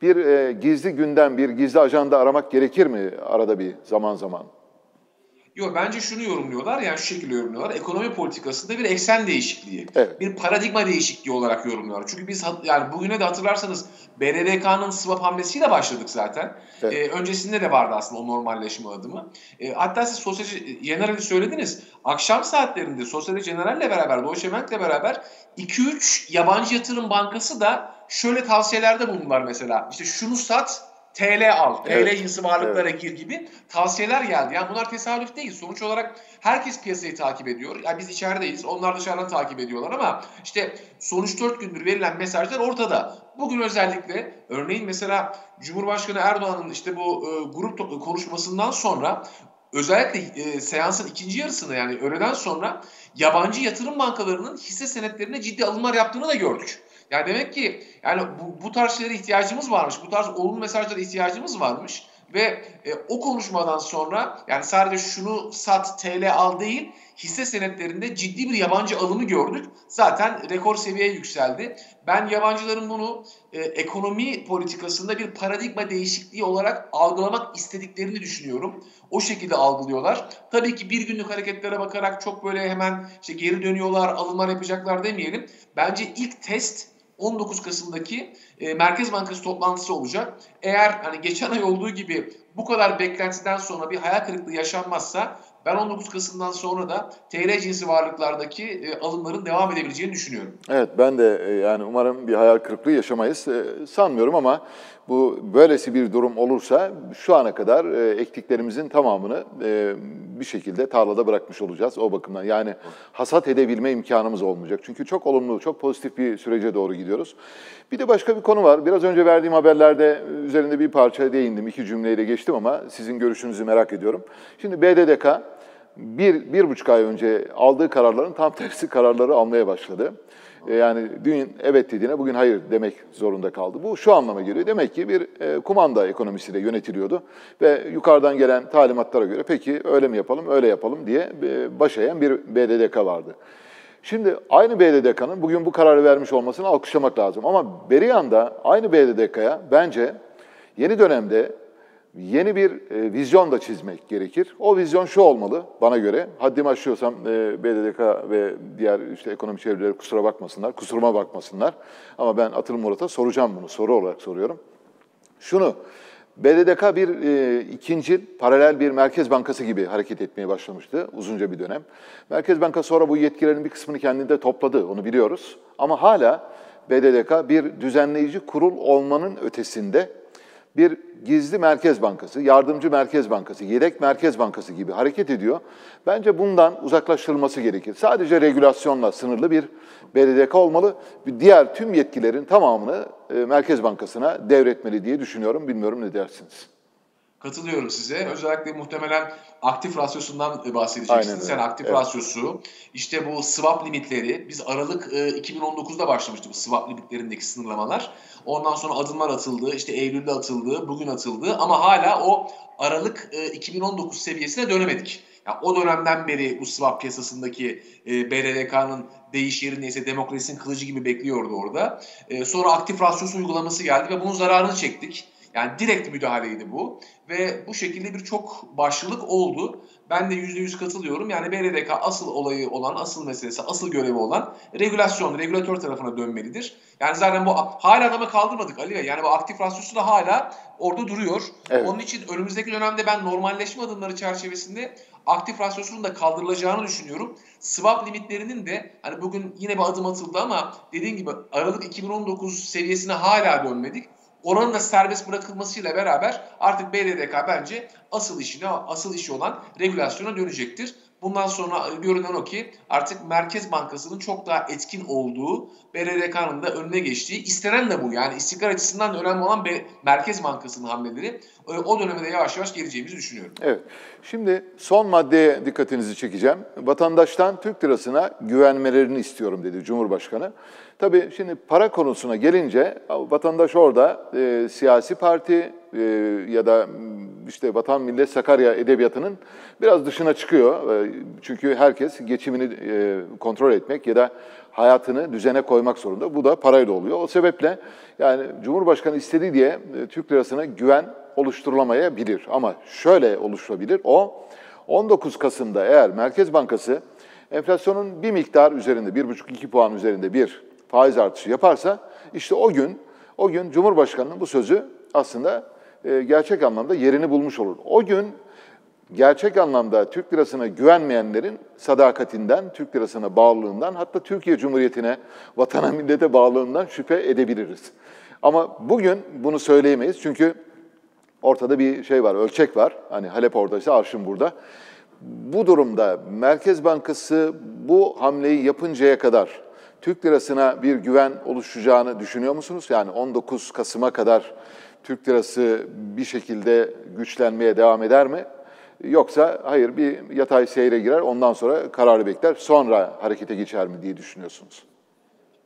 bir e, gizli gündem, bir gizli ajanda aramak gerekir mi arada bir zaman zaman? Yok bence şunu yorumluyorlar yani şu şekilde yorumluyorlar. Ekonomi politikasında bir eksen değişikliği, evet. bir paradigma değişikliği olarak yorumluyorlar. Çünkü biz yani bugüne de hatırlarsanız BRDK'nın swap hamlesiyle başladık zaten. Evet. Ee, öncesinde de vardı aslında o normalleşme adımı. Ee, hatta siz Sosyete General'i söylediniz. Akşam saatlerinde Sosyete General'le beraber, Deutsche Bank'le beraber 2-3 yabancı yatırım bankası da şöyle tavsiyelerde bulundular mesela. İşte şunu sat, TL al, TL evet. cinsi varlıklara evet. gir gibi tavsiyeler geldi. Yani bunlar tesadüf değil. Sonuç olarak herkes piyasayı takip ediyor. Yani biz içerideyiz, onlar dışarıdan takip ediyorlar ama işte sonuç 4 gündür verilen mesajlar ortada. Bugün özellikle örneğin mesela Cumhurbaşkanı Erdoğan'ın işte bu e, grup konuşmasından sonra özellikle e, seansın ikinci yarısını yani öğleden sonra yabancı yatırım bankalarının hisse senetlerine ciddi alımlar yaptığını da gördük. Yani demek ki yani bu, bu tarz şeylere ihtiyacımız varmış. Bu tarz olumlu mesajlara ihtiyacımız varmış. Ve e, o konuşmadan sonra yani sadece şunu sat TL al değil hisse senetlerinde ciddi bir yabancı alımı gördük. Zaten rekor seviyeye yükseldi. Ben yabancıların bunu e, ekonomi politikasında bir paradigma değişikliği olarak algılamak istediklerini düşünüyorum. O şekilde algılıyorlar. Tabii ki bir günlük hareketlere bakarak çok böyle hemen işte geri dönüyorlar, alımlar yapacaklar demeyelim. Bence ilk test 19 Kasım'daki e, Merkez Bankası toplantısı olacak. Eğer hani geçen ay olduğu gibi bu kadar beklentiden sonra bir hayal kırıklığı yaşanmazsa ben 19 Kasım'dan sonra da TL cinsi varlıklardaki e, alımların devam edebileceğini düşünüyorum. Evet ben de e, yani umarım bir hayal kırıklığı yaşamayız. E, sanmıyorum ama bu böylesi bir durum olursa şu ana kadar e, ektiklerimizin tamamını e, bir şekilde tarlada bırakmış olacağız o bakımdan. Yani hasat edebilme imkanımız olmayacak. Çünkü çok olumlu, çok pozitif bir sürece doğru gidiyoruz. Bir de başka bir konu var. Biraz önce verdiğim haberlerde üzerinde bir parça değindim. iki cümleyle geçtim ama sizin görüşünüzü merak ediyorum. Şimdi BDDK bir, bir buçuk ay önce aldığı kararların tam tersi kararları almaya başladı. E, yani dün evet dediğine bugün hayır demek zorunda kaldı. Bu şu anlama geliyor. Demek ki bir e, kumanda ekonomisiyle yönetiliyordu ve yukarıdan gelen talimatlara göre peki öyle mi yapalım, öyle yapalım diye e, başlayan bir BDDK vardı. Şimdi aynı BDDK'nın bugün bu kararı vermiş olmasını alkışlamak lazım. Ama beri yanda aynı BDDK'ya bence yeni dönemde yeni bir e, vizyon da çizmek gerekir. O vizyon şu olmalı bana göre. Haddimi aşıyorsam e, BDDK ve diğer işte ekonomi çevreleri kusura bakmasınlar, kusuruma bakmasınlar. Ama ben Atıl Murat'a soracağım bunu, soru olarak soruyorum. Şunu, BDDK bir e, ikinci paralel bir merkez bankası gibi hareket etmeye başlamıştı uzunca bir dönem. Merkez Bankası sonra bu yetkilerin bir kısmını kendinde topladı, onu biliyoruz. Ama hala BDDK bir düzenleyici kurul olmanın ötesinde bir gizli merkez bankası, yardımcı merkez bankası, yedek merkez bankası gibi hareket ediyor. Bence bundan uzaklaştırılması gerekir. Sadece regülasyonla sınırlı bir BDDK olmalı. Diğer tüm yetkilerin tamamını e, Merkez Bankası'na devretmeli diye düşünüyorum. Bilmiyorum ne dersiniz? Katılıyorum size. Özellikle muhtemelen aktif rasyosundan bahsedeceksiniz. Yani aktif evet. rasyosu, işte bu swap limitleri. Biz Aralık 2019'da başlamıştı bu swap limitlerindeki sınırlamalar. Ondan sonra adımlar atıldı. İşte Eylül'de atıldı, bugün atıldı. Ama hala o Aralık 2019 seviyesine dönemedik. Yani o dönemden beri bu swap piyasasındaki e, BRDK'nın değiş yeri neyse demokrasinin kılıcı gibi bekliyordu orada. sonra aktif rasyosu uygulaması geldi ve bunun zararını çektik. Yani direkt müdahaleydi bu ve bu şekilde bir çok başlılık oldu. Ben de %100 katılıyorum. Yani BRDK asıl olayı olan, asıl meselesi, asıl görevi olan regülasyon, regülatör tarafına dönmelidir. Yani zaten bu hala adama kaldırmadık Ali Bey. Yani bu aktif rasyosu da hala orada duruyor. Evet. Onun için önümüzdeki dönemde ben normalleşme adımları çerçevesinde aktif rasyosunun da kaldırılacağını düşünüyorum. Swap limitlerinin de hani bugün yine bir adım atıldı ama dediğim gibi Aralık 2019 seviyesine hala dönmedik. Oranın da serbest bırakılmasıyla beraber artık BDDK bence asıl işine, asıl işi olan regülasyona dönecektir. Bundan sonra görünen o ki artık Merkez Bankası'nın çok daha etkin olduğu, BRDK'nın da önüne geçtiği, istenen de bu. Yani istikrar açısından da önemli olan Merkez Bankası'nın hamleleri. E, o dönemde yavaş yavaş geleceğimizi düşünüyorum. Evet. Şimdi son maddeye dikkatinizi çekeceğim. Vatandaştan Türk lirasına güvenmelerini istiyorum dedi Cumhurbaşkanı. Tabii şimdi para konusuna gelince vatandaş orada e, siyasi parti e, ya da işte Vatan Millet Sakarya edebiyatının biraz dışına çıkıyor. E, çünkü herkes geçimini e, kontrol etmek ya da hayatını düzene koymak zorunda. Bu da parayla oluyor. O sebeple yani Cumhurbaşkanı istediği diye e, Türk lirasına güven oluşturulamayabilir. Ama şöyle oluşturabilir. O 19 Kasım'da eğer Merkez Bankası enflasyonun bir miktar üzerinde, 1,5-2 puan üzerinde bir faiz artışı yaparsa işte o gün o gün Cumhurbaşkanı'nın bu sözü aslında e, gerçek anlamda yerini bulmuş olur. O gün gerçek anlamda Türk lirasına güvenmeyenlerin sadakatinden, Türk lirasına bağlılığından, hatta Türkiye Cumhuriyeti'ne, vatana millete bağlılığından şüphe edebiliriz. Ama bugün bunu söyleyemeyiz çünkü ortada bir şey var, ölçek var. Hani Halep oradaysa arşın burada. Bu durumda Merkez Bankası bu hamleyi yapıncaya kadar Türk lirasına bir güven oluşacağını düşünüyor musunuz? Yani 19 Kasım'a kadar Türk lirası bir şekilde güçlenmeye devam eder mi? Yoksa hayır bir yatay seyre girer ondan sonra kararı bekler sonra harekete geçer mi diye düşünüyorsunuz?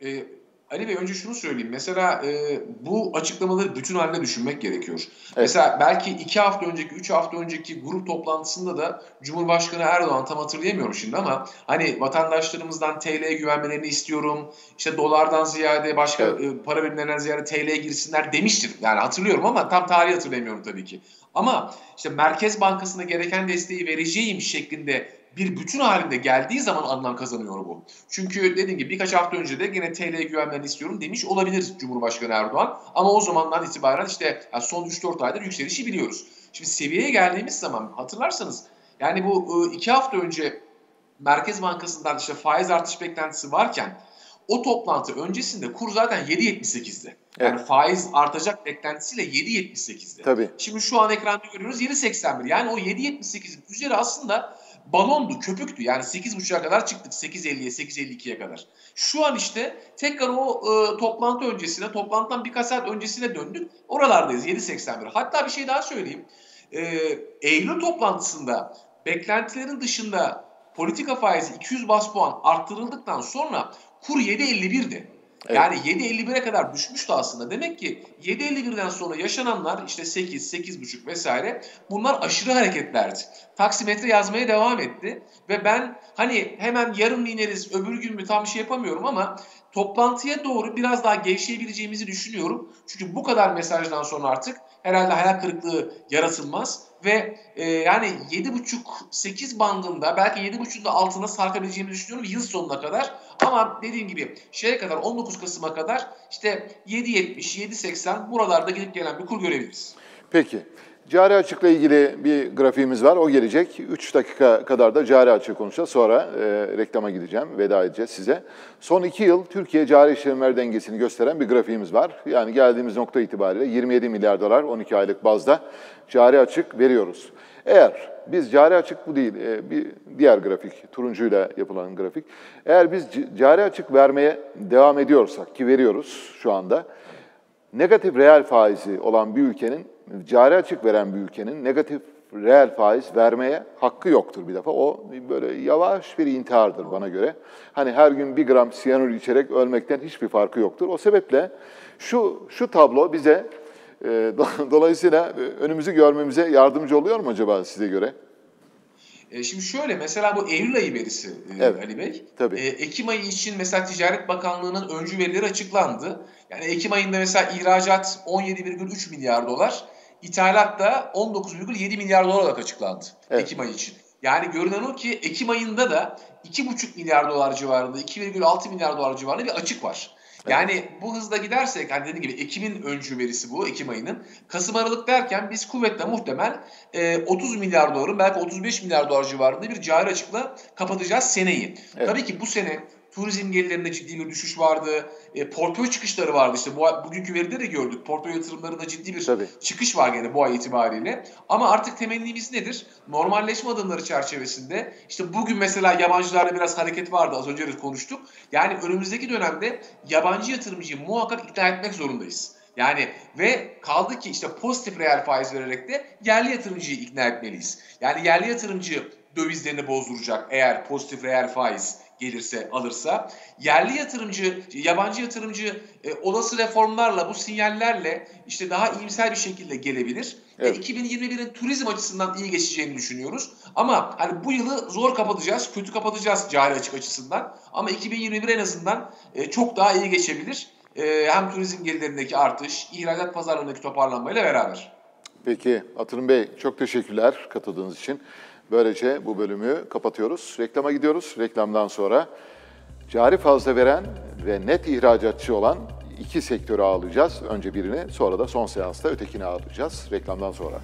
Ee, Ali Bey önce şunu söyleyeyim. Mesela e, bu açıklamaları bütün halde düşünmek gerekiyor. Evet. Mesela belki iki hafta önceki, üç hafta önceki grup toplantısında da Cumhurbaşkanı Erdoğan tam hatırlayamıyorum şimdi ama hani vatandaşlarımızdan TL'ye güvenmelerini istiyorum. İşte dolardan ziyade başka evet. e, para birimlerinden ziyade TL'ye girsinler demiştir. Yani hatırlıyorum ama tam tarihi hatırlayamıyorum tabii ki. Ama işte Merkez Bankası'na gereken desteği vereceğim şeklinde bir bütün halinde geldiği zaman anlam kazanıyor bu. Çünkü dediğim gibi birkaç hafta önce de gene TL'ye güvenmeni istiyorum demiş olabilir Cumhurbaşkanı Erdoğan. Ama o zamandan itibaren işte yani son 3-4 aydır yükselişi biliyoruz. Şimdi seviyeye geldiğimiz zaman hatırlarsanız yani bu ıı, iki hafta önce Merkez Bankası'ndan işte faiz artış beklentisi varken o toplantı öncesinde kur zaten 7.78'di. Yani evet. faiz artacak beklentisiyle 7.78'di. Tabii. Şimdi şu an ekranda görüyoruz 7.81. Yani o 7.78'in üzeri aslında balondu, köpüktü. Yani 8.5'a kadar çıktık. 8.50'ye, 8.52'ye kadar. Şu an işte tekrar o e, toplantı öncesine, toplantıdan birkaç saat öncesine döndük. Oralardayız 7.81. Hatta bir şey daha söyleyeyim. E, Eylül toplantısında beklentilerin dışında politika faizi 200 bas puan arttırıldıktan sonra kur 7.51'di. Evet. Yani 7.51'e kadar düşmüştü aslında. Demek ki 7.51'den sonra yaşananlar işte 8, 8.5 vesaire bunlar aşırı hareketlerdi. Taksimetre yazmaya devam etti ve ben hani hemen yarın mı ineriz öbür gün mü tam şey yapamıyorum ama toplantıya doğru biraz daha gevşeyebileceğimizi düşünüyorum. Çünkü bu kadar mesajdan sonra artık herhalde hayal kırıklığı yaratılmaz ve e, yani 7.5-8 bandında belki 7.5'un da altına sarkabileceğimizi düşünüyorum yıl sonuna kadar. Ama dediğim gibi şeye kadar 19 Kasım'a kadar işte 7.70, 7.80 buralarda gidip gelen bir kur görebiliriz. Peki. Cari açıkla ilgili bir grafiğimiz var. O gelecek. 3 dakika kadar da cari açığı konuşacağız. Sonra e, reklama gideceğim. Veda edeceğiz size. Son 2 yıl Türkiye cari işlemler dengesini gösteren bir grafiğimiz var. Yani geldiğimiz nokta itibariyle 27 milyar dolar 12 aylık bazda cari açık veriyoruz. Eğer biz cari açık bu değil, e, bir diğer grafik, turuncuyla yapılan grafik. Eğer biz cari açık vermeye devam ediyorsak ki veriyoruz şu anda, negatif reel faizi olan bir ülkenin, cari açık veren bir ülkenin negatif reel faiz vermeye hakkı yoktur bir defa. O böyle yavaş bir intihardır bana göre. Hani her gün bir gram siyanür içerek ölmekten hiçbir farkı yoktur. O sebeple şu, şu tablo bize e, dolayısıyla önümüzü görmemize yardımcı oluyor mu acaba size göre? E, şimdi şöyle mesela bu Eylül ayı verisi e, evet. Ali Bey. Tabii. E, Ekim ayı için mesela Ticaret Bakanlığı'nın öncü verileri açıklandı. Yani Ekim ayında mesela ihracat 17,3 milyar dolar, ithalat da 19,7 milyar dolar olarak açıklandı evet. Ekim ayı için. Yani görünen o ki Ekim ayında da 2,5 milyar dolar civarında, 2,6 milyar dolar civarında bir açık var. Yani bu hızla gidersek hani dediğim gibi Ekim'in öncü verisi bu Ekim ayının. Kasım Aralık derken biz kuvvetle muhtemel e, 30 milyar doların belki 35 milyar dolar civarında bir cari açıkla kapatacağız seneyi. Evet. Tabii ki bu sene turizm gelirlerinde ciddi bir düşüş vardı. E, portföy çıkışları vardı işte. Bu, bugünkü veride de gördük. Portföy yatırımlarında ciddi bir Tabii. çıkış var gene bu ay itibariyle. Ama artık temennimiz nedir? Normalleşme adımları çerçevesinde işte bugün mesela yabancılarla biraz hareket vardı. Az önce de konuştuk. Yani önümüzdeki dönemde yabancı yatırımcıyı muhakkak ikna etmek zorundayız. Yani ve kaldı ki işte pozitif reel faiz vererek de yerli yatırımcıyı ikna etmeliyiz. Yani yerli yatırımcı dövizlerini bozduracak eğer pozitif reel faiz gelirse alırsa yerli yatırımcı yabancı yatırımcı e, olası reformlarla bu sinyallerle işte daha iyimser bir şekilde gelebilir. Evet. E, 2021'in turizm açısından iyi geçeceğini düşünüyoruz. Ama hani bu yılı zor kapatacağız, kötü kapatacağız cari açık açısından. Ama 2021 en azından e, çok daha iyi geçebilir. E, hem turizm gelirlerindeki artış, ihracat pazarlarındaki toparlanmayla beraber. Peki Atırım Bey çok teşekkürler katıldığınız için. Böylece bu bölümü kapatıyoruz. Reklama gidiyoruz. Reklamdan sonra cari fazla veren ve net ihracatçı olan iki sektörü ağırlayacağız. Önce birini sonra da son seansta ötekini ağırlayacağız. Reklamdan sonra.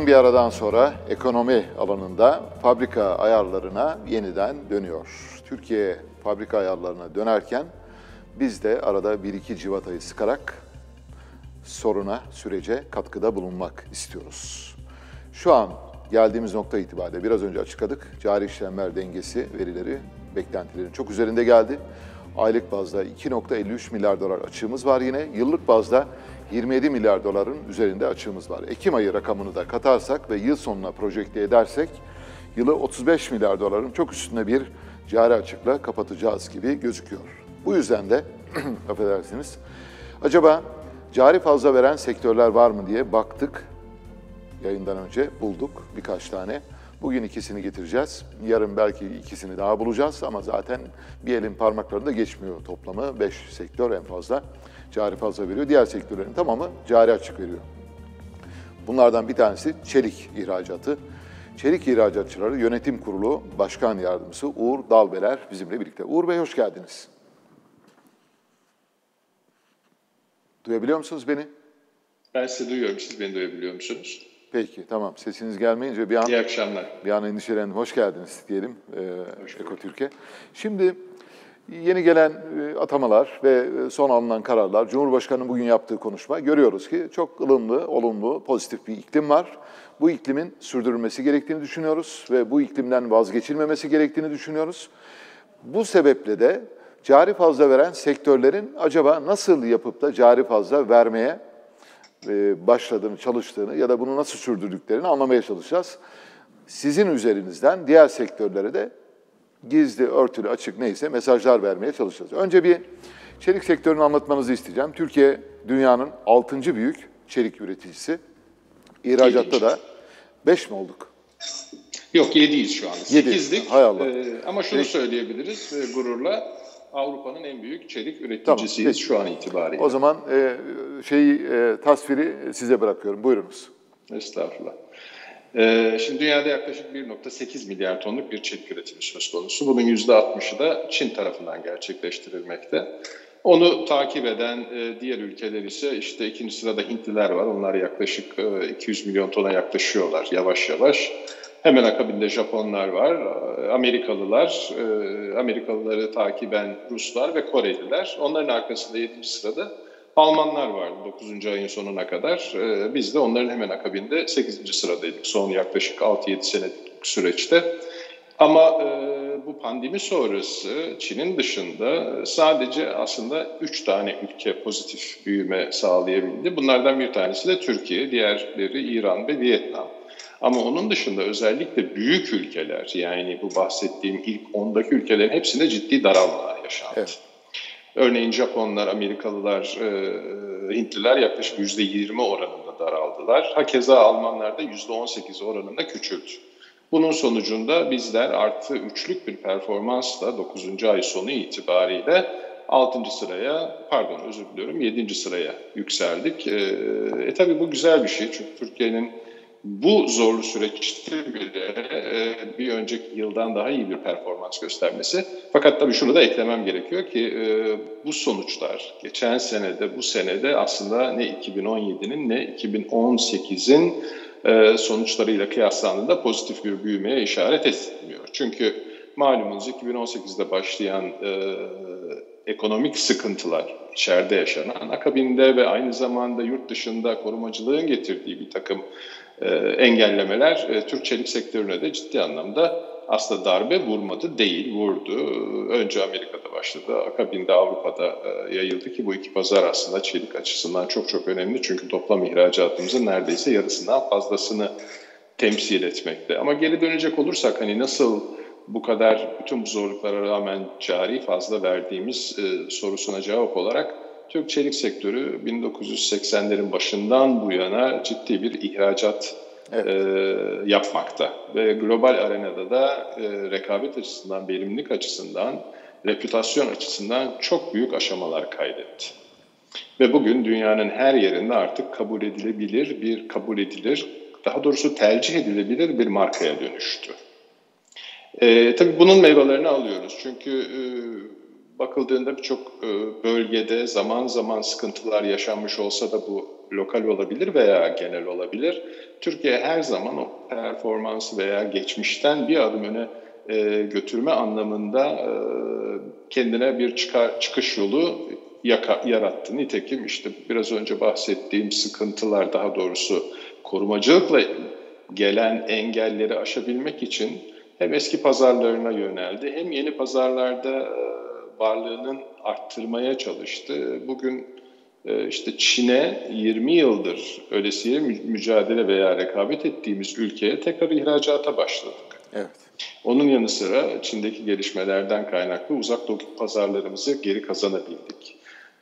Uzun bir aradan sonra ekonomi alanında fabrika ayarlarına yeniden dönüyor. Türkiye fabrika ayarlarına dönerken biz de arada bir iki civatayı sıkarak soruna, sürece katkıda bulunmak istiyoruz. Şu an geldiğimiz nokta itibariyle biraz önce açıkladık. Cari işlemler dengesi verileri beklentilerin çok üzerinde geldi. Aylık bazda 2.53 milyar dolar açığımız var yine. Yıllık bazda 27 milyar doların üzerinde açığımız var. Ekim ayı rakamını da katarsak ve yıl sonuna projekte edersek yılı 35 milyar doların çok üstünde bir cari açıkla kapatacağız gibi gözüküyor. Bu yüzden de affedersiniz acaba cari fazla veren sektörler var mı diye baktık. Yayından önce bulduk birkaç tane. Bugün ikisini getireceğiz. Yarın belki ikisini daha bulacağız ama zaten bir elin parmaklarında geçmiyor toplamı. Beş sektör en fazla cari fazla veriyor. Diğer sektörlerin tamamı cari açık veriyor. Bunlardan bir tanesi çelik ihracatı. Çelik İhracatçıları Yönetim Kurulu Başkan Yardımcısı Uğur Dalbeler bizimle birlikte. Uğur Bey hoş geldiniz. Duyabiliyor musunuz beni? Ben sizi duyuyorum. Siz beni duyabiliyor musunuz? Peki, tamam. Sesiniz gelmeyince bir an... İyi akşamlar. Bir an endişelendim. Hoş geldiniz diyelim e, Ekotürk'e. Şimdi yeni gelen e, atamalar ve e, son alınan kararlar, Cumhurbaşkanı'nın bugün yaptığı konuşma görüyoruz ki çok ılımlı, olumlu, pozitif bir iklim var. Bu iklimin sürdürülmesi gerektiğini düşünüyoruz ve bu iklimden vazgeçilmemesi gerektiğini düşünüyoruz. Bu sebeple de cari fazla veren sektörlerin acaba nasıl yapıp da cari fazla vermeye e, başladığını, çalıştığını ya da bunu nasıl sürdürdüklerini anlamaya çalışacağız. Sizin üzerinizden diğer sektörlere de gizli, örtülü, açık neyse mesajlar vermeye çalışacağız. Önce bir çelik sektörünü anlatmanızı isteyeceğim. Türkiye dünyanın 6. büyük çelik üreticisi. İhracatta da 5 mi olduk? Yok 7'yiz şu anda. 8'dik. Hay Allah. Ee, ama şunu Peki. söyleyebiliriz e, gururla. Avrupa'nın en büyük çelik üreticisiyiz tamam, şu an itibariyle. O zaman e, şeyi e, tasviri size bırakıyorum. Buyurunuz. Estağfurullah. Ee, şimdi dünyada yaklaşık 1.8 milyar tonluk bir çelik üretimi söz konusu. Bunun %60'ı da Çin tarafından gerçekleştirilmekte. Onu takip eden e, diğer ülkeler ise işte ikinci sırada Hintliler var. Onlar yaklaşık e, 200 milyon tona yaklaşıyorlar yavaş yavaş. Hemen akabinde Japonlar var, e, Amerikalılar, e, Amerikalıları takiben Ruslar ve Koreliler. Onların arkasında 7. sırada Almanlar vardı 9. ayın sonuna kadar. E, biz de onların hemen akabinde 8. sıradaydık son yaklaşık 6-7 senelik süreçte. Ama e, bu pandemi sonrası Çin'in dışında sadece aslında 3 tane ülke pozitif büyüme sağlayabildi. Bunlardan bir tanesi de Türkiye, diğerleri İran ve Vietnam. Ama onun dışında özellikle büyük ülkeler yani bu bahsettiğim ilk 10'daki ülkelerin hepsinde ciddi daralma yaşandı. Evet. Örneğin Japonlar, Amerikalılar, e, Hintliler yaklaşık %20 oranında daraldılar. Hakeza Almanlar da %18 oranında küçüldü. Bunun sonucunda bizler artı üçlük bir performansla 9. ay sonu itibariyle 6. sıraya, pardon özür diliyorum 7. sıraya yükseldik. E, e tabi bu güzel bir şey çünkü Türkiye'nin bu zorlu süreçte bile e, bir önceki yıldan daha iyi bir performans göstermesi. Fakat tabii şunu da eklemem gerekiyor ki e, bu sonuçlar geçen senede, bu senede aslında ne 2017'nin ne 2018'in e, sonuçlarıyla kıyaslandığında pozitif bir büyümeye işaret etmiyor. Çünkü malumunuz 2018'de başlayan ekonomik sıkıntılar içeride yaşanan, akabinde ve aynı zamanda yurt dışında korumacılığın getirdiği bir takım e, engellemeler e, Türk çelik sektörüne de ciddi anlamda aslında darbe vurmadı değil, vurdu. Önce Amerika'da başladı, akabinde Avrupa'da e, yayıldı ki bu iki pazar aslında çelik açısından çok çok önemli. Çünkü toplam ihracatımızın neredeyse yarısından fazlasını temsil etmekte. Ama geri dönecek olursak hani nasıl bu kadar bütün bu zorluklara rağmen cari fazla verdiğimiz e, sorusuna cevap olarak Türk çelik sektörü 1980'lerin başından bu yana ciddi bir ihracat evet. e, yapmakta. Ve global arenada da e, rekabet açısından, verimlilik açısından, reputasyon açısından çok büyük aşamalar kaydetti. Ve bugün dünyanın her yerinde artık kabul edilebilir bir, kabul edilir, daha doğrusu tercih edilebilir bir markaya dönüştü. E, tabii bunun meyvelerini alıyoruz. Çünkü e, bakıldığında birçok e, bölgede zaman zaman sıkıntılar yaşanmış olsa da bu lokal olabilir veya genel olabilir. Türkiye her zaman o performansı veya geçmişten bir adım öne e, götürme anlamında e, kendine bir çıkış yolu yarattı. Nitekim işte biraz önce bahsettiğim sıkıntılar daha doğrusu korumacılıkla gelen engelleri aşabilmek için hem eski pazarlarına yöneldi hem yeni pazarlarda varlığının arttırmaya çalıştı. Bugün e, işte Çin'e 20 yıldır öylesiye mücadele veya rekabet ettiğimiz ülkeye tekrar ihracata başladık. Evet. Onun yanı sıra Çin'deki gelişmelerden kaynaklı uzak doğu pazarlarımızı geri kazanabildik.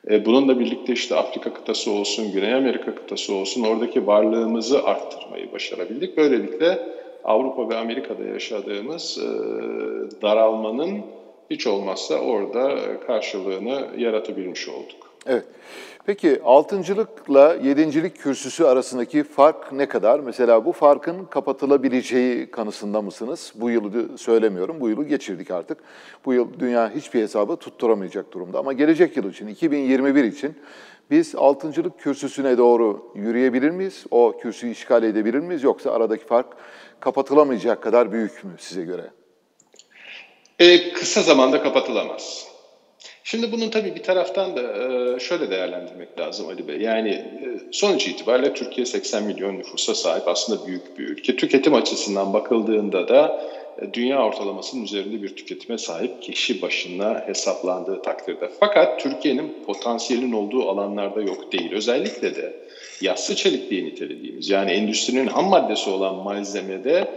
E, bununla birlikte işte Afrika kıtası olsun, Güney Amerika kıtası olsun oradaki varlığımızı arttırmayı başarabildik. Böylelikle Avrupa ve Amerika'da yaşadığımız e, daralmanın hiç olmazsa orada karşılığını yaratabilmiş olduk. Evet. Peki altıncılıkla yedincilik kürsüsü arasındaki fark ne kadar? Mesela bu farkın kapatılabileceği kanısında mısınız? Bu yılı söylemiyorum, bu yılı geçirdik artık. Bu yıl dünya hiçbir hesabı tutturamayacak durumda. Ama gelecek yıl için, 2021 için biz altıncılık kürsüsüne doğru yürüyebilir miyiz? O kürsüyü işgal edebilir miyiz? Yoksa aradaki fark kapatılamayacak kadar büyük mü size göre? E, kısa zamanda kapatılamaz. Şimdi bunun tabii bir taraftan da e, şöyle değerlendirmek lazım Ali Bey. Yani e, sonuç itibariyle Türkiye 80 milyon nüfusa sahip aslında büyük bir ülke. Tüketim açısından bakıldığında da e, dünya ortalamasının üzerinde bir tüketime sahip kişi başına hesaplandığı takdirde. Fakat Türkiye'nin potansiyelin olduğu alanlarda yok değil. Özellikle de yassı çelik diye nitelediğimiz yani endüstrinin ham maddesi olan malzemede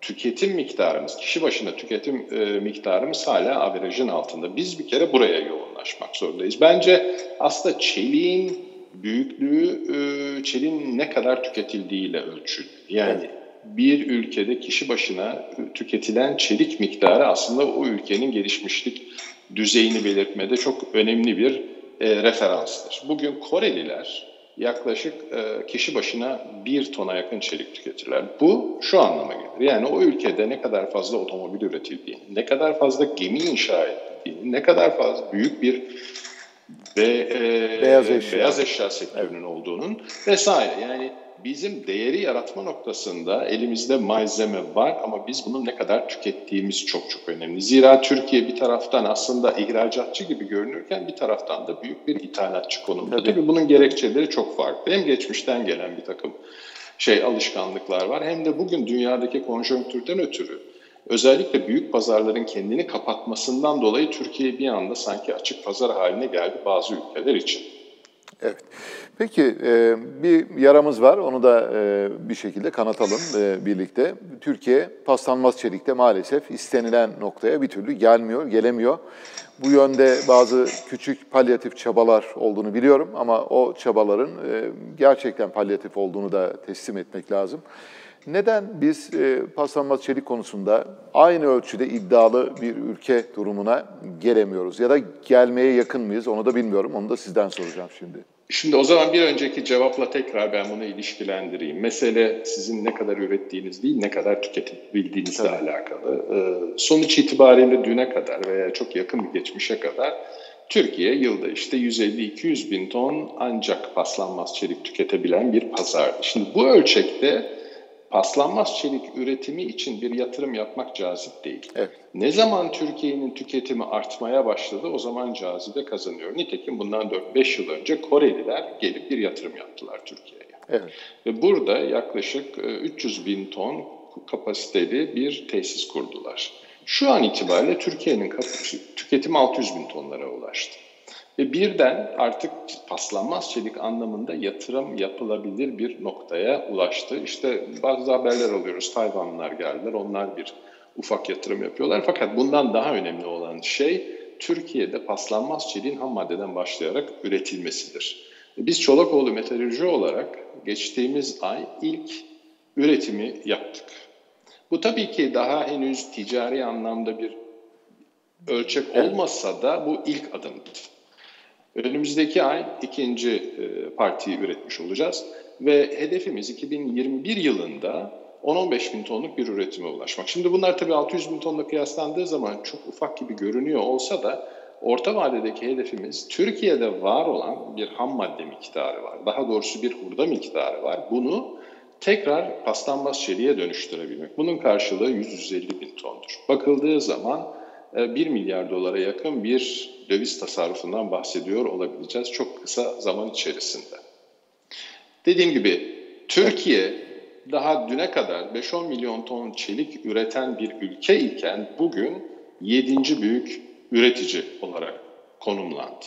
tüketim miktarımız, kişi başına tüketim e, miktarımız hala averajın altında. Biz bir kere buraya yoğunlaşmak zorundayız. Bence aslında çeliğin büyüklüğü e, çeliğin ne kadar tüketildiğiyle ölçülü. Yani bir ülkede kişi başına tüketilen çelik miktarı aslında o ülkenin gelişmişlik düzeyini belirtmede çok önemli bir e, referanstır. Bugün Koreliler yaklaşık e, kişi başına bir tona yakın çelik tüketirler. Bu şu anlama gelir. Yani o ülkede ne kadar fazla otomobil üretildiğini, ne kadar fazla gemi inşa edildiğini, ne kadar fazla büyük bir ve, e, beyaz, eşya. beyaz eşya sektörünün olduğunun vesaire. Yani bizim değeri yaratma noktasında elimizde malzeme var ama biz bunu ne kadar tükettiğimiz çok çok önemli. Zira Türkiye bir taraftan aslında ihracatçı gibi görünürken bir taraftan da büyük bir ithalatçı konumda. Tabii, Tabii bunun gerekçeleri çok farklı. Hem geçmişten gelen bir takım şey alışkanlıklar var hem de bugün dünyadaki konjonktürden ötürü özellikle büyük pazarların kendini kapatmasından dolayı Türkiye bir anda sanki açık pazar haline geldi bazı ülkeler için. Evet. Peki e, bir yaramız var. Onu da e, bir şekilde kanatalım e, birlikte. Türkiye paslanmaz çelikte maalesef istenilen noktaya bir türlü gelmiyor, gelemiyor. Bu yönde bazı küçük palyatif çabalar olduğunu biliyorum ama o çabaların gerçekten palyatif olduğunu da teslim etmek lazım. Neden biz e, paslanmaz çelik konusunda aynı ölçüde iddialı bir ülke durumuna gelemiyoruz? Ya da gelmeye yakın mıyız onu da bilmiyorum. Onu da sizden soracağım şimdi. Şimdi o zaman bir önceki cevapla tekrar ben bunu ilişkilendireyim. Mesele sizin ne kadar ürettiğiniz değil, ne kadar tüketebildiğinizle alakalı. Ee, sonuç itibariyle düne kadar veya çok yakın bir geçmişe kadar Türkiye yılda işte 150-200 bin ton ancak paslanmaz çelik tüketebilen bir pazardı. Şimdi bu ölçekte paslanmaz çelik üretimi için bir yatırım yapmak cazip değil. Evet. Ne zaman Türkiye'nin tüketimi artmaya başladı o zaman cazibe kazanıyor. Nitekim bundan 4-5 yıl önce Koreliler gelip bir yatırım yaptılar Türkiye'ye. Evet. Ve burada yaklaşık 300 e, bin ton kapasiteli bir tesis kurdular. Şu an itibariyle Türkiye'nin tüketimi 600 bin tonlara ulaştı. Ve birden artık paslanmaz çelik anlamında yatırım yapılabilir bir noktaya ulaştı. İşte bazı haberler alıyoruz. Tayvanlılar geldiler. Onlar bir ufak yatırım yapıyorlar. Fakat bundan daha önemli olan şey Türkiye'de paslanmaz çeliğin ham maddeden başlayarak üretilmesidir. Biz Çolakoğlu Metalürji olarak geçtiğimiz ay ilk üretimi yaptık. Bu tabii ki daha henüz ticari anlamda bir ölçek olmasa da bu ilk adımdır. Önümüzdeki ay ikinci e, partiyi üretmiş olacağız ve hedefimiz 2021 yılında 10-15 bin tonluk bir üretime ulaşmak. Şimdi bunlar tabii 600 bin tonla kıyaslandığı zaman çok ufak gibi görünüyor olsa da orta vadedeki hedefimiz Türkiye'de var olan bir ham madde miktarı var. Daha doğrusu bir hurda miktarı var. Bunu tekrar paslanmaz çeliğe dönüştürebilmek. Bunun karşılığı 150 bin tondur. Bakıldığı zaman 1 e, milyar dolara yakın bir döviz tasarrufundan bahsediyor olabileceğiz çok kısa zaman içerisinde. Dediğim gibi Türkiye daha düne kadar 5-10 milyon ton çelik üreten bir ülke iken bugün 7. büyük üretici olarak konumlandı.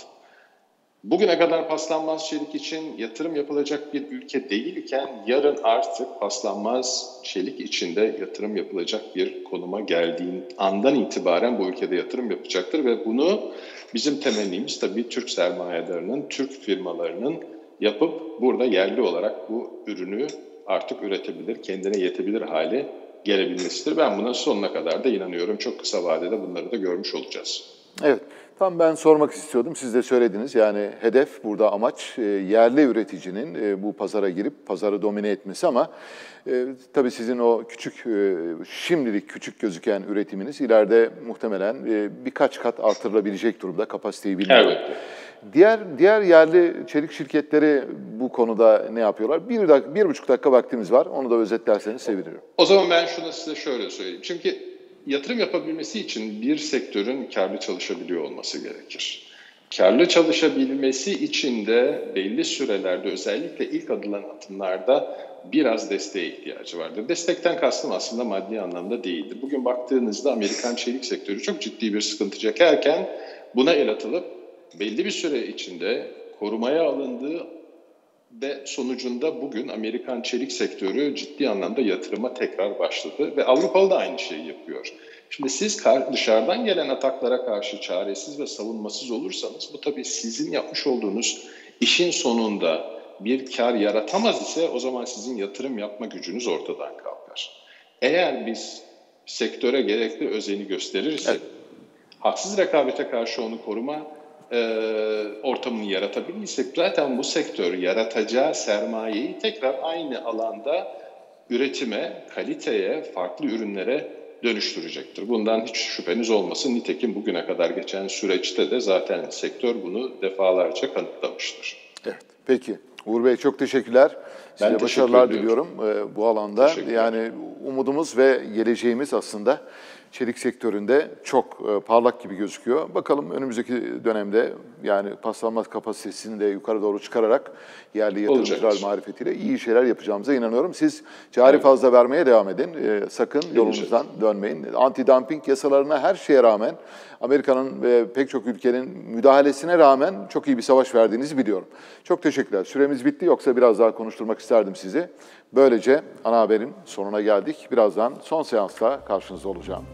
Bugüne kadar paslanmaz çelik için yatırım yapılacak bir ülke değilken yarın artık paslanmaz çelik içinde yatırım yapılacak bir konuma geldiğin andan itibaren bu ülkede yatırım yapacaktır ve bunu bizim temennimiz tabii Türk sermayedarının, Türk firmalarının yapıp burada yerli olarak bu ürünü artık üretebilir, kendine yetebilir hale gelebilmesidir. Ben buna sonuna kadar da inanıyorum. Çok kısa vadede bunları da görmüş olacağız. Evet. Tam ben sormak istiyordum. Siz de söylediniz. Yani hedef burada amaç e, yerli üreticinin e, bu pazara girip pazarı domine etmesi ama e, tabii sizin o küçük, şimdilik küçük gözüken üretiminiz ileride muhtemelen birkaç kat artırılabilecek durumda kapasiteyi bilmiyorum. Evet. Diğer diğer yerli çelik şirketleri bu konuda ne yapıyorlar? Bir, dakika, bir buçuk dakika vaktimiz var. Onu da özetlerseniz sevinirim. O zaman ben şunu size şöyle söyleyeyim. Çünkü yatırım yapabilmesi için bir sektörün karlı çalışabiliyor olması gerekir. Karlı çalışabilmesi için de belli sürelerde özellikle ilk adılan atımlarda biraz desteğe ihtiyacı vardır. Destekten kastım aslında maddi anlamda değildir. Bugün baktığınızda Amerikan çelik sektörü çok ciddi bir sıkıntı çekerken buna el atılıp belli bir süre içinde korumaya alındığı ve sonucunda bugün Amerikan çelik sektörü ciddi anlamda yatırıma tekrar başladı ve Avrupalı da aynı şeyi yapıyor. Şimdi siz dışarıdan gelen ataklara karşı çaresiz ve savunmasız olursanız bu tabii sizin yapmış olduğunuz işin sonunda bir kar yaratamaz ise o zaman sizin yatırım yapma gücünüz ortadan kalkar. Eğer biz sektöre gerekli özeni gösterirsek, evet. haksız rekabete karşı onu koruma e, ortamını yaratabilirsek zaten bu sektör yaratacağı sermayeyi tekrar aynı alanda üretime, kaliteye, farklı ürünlere dönüştürecektir. Bundan hiç şüpheniz olmasın. Nitekim bugüne kadar geçen süreçte de zaten sektör bunu defalarca kanıtlamıştır. Evet, peki. Uğur Bey çok teşekkürler. Size teşekkür başarılar ediyorum. diliyorum e, bu alanda. Yani umudumuz ve geleceğimiz aslında çelik sektöründe çok e, parlak gibi gözüküyor. Bakalım önümüzdeki dönemde yani paslanmaz kapasitesini de yukarı doğru çıkararak yerli yatırımcılar Olacaktır. marifetiyle iyi şeyler yapacağımıza inanıyorum. Siz cari fazla vermeye devam edin. E, sakın yolunuzdan dönmeyin. Anti-dumping yasalarına her şeye rağmen Amerika'nın ve pek çok ülkenin müdahalesine rağmen çok iyi bir savaş verdiğinizi biliyorum. Çok teşekkürler. Süremiz bitti yoksa biraz daha konuşturmak isterdim sizi. Böylece ana haberin sonuna geldik. Birazdan son seansta karşınızda olacağım.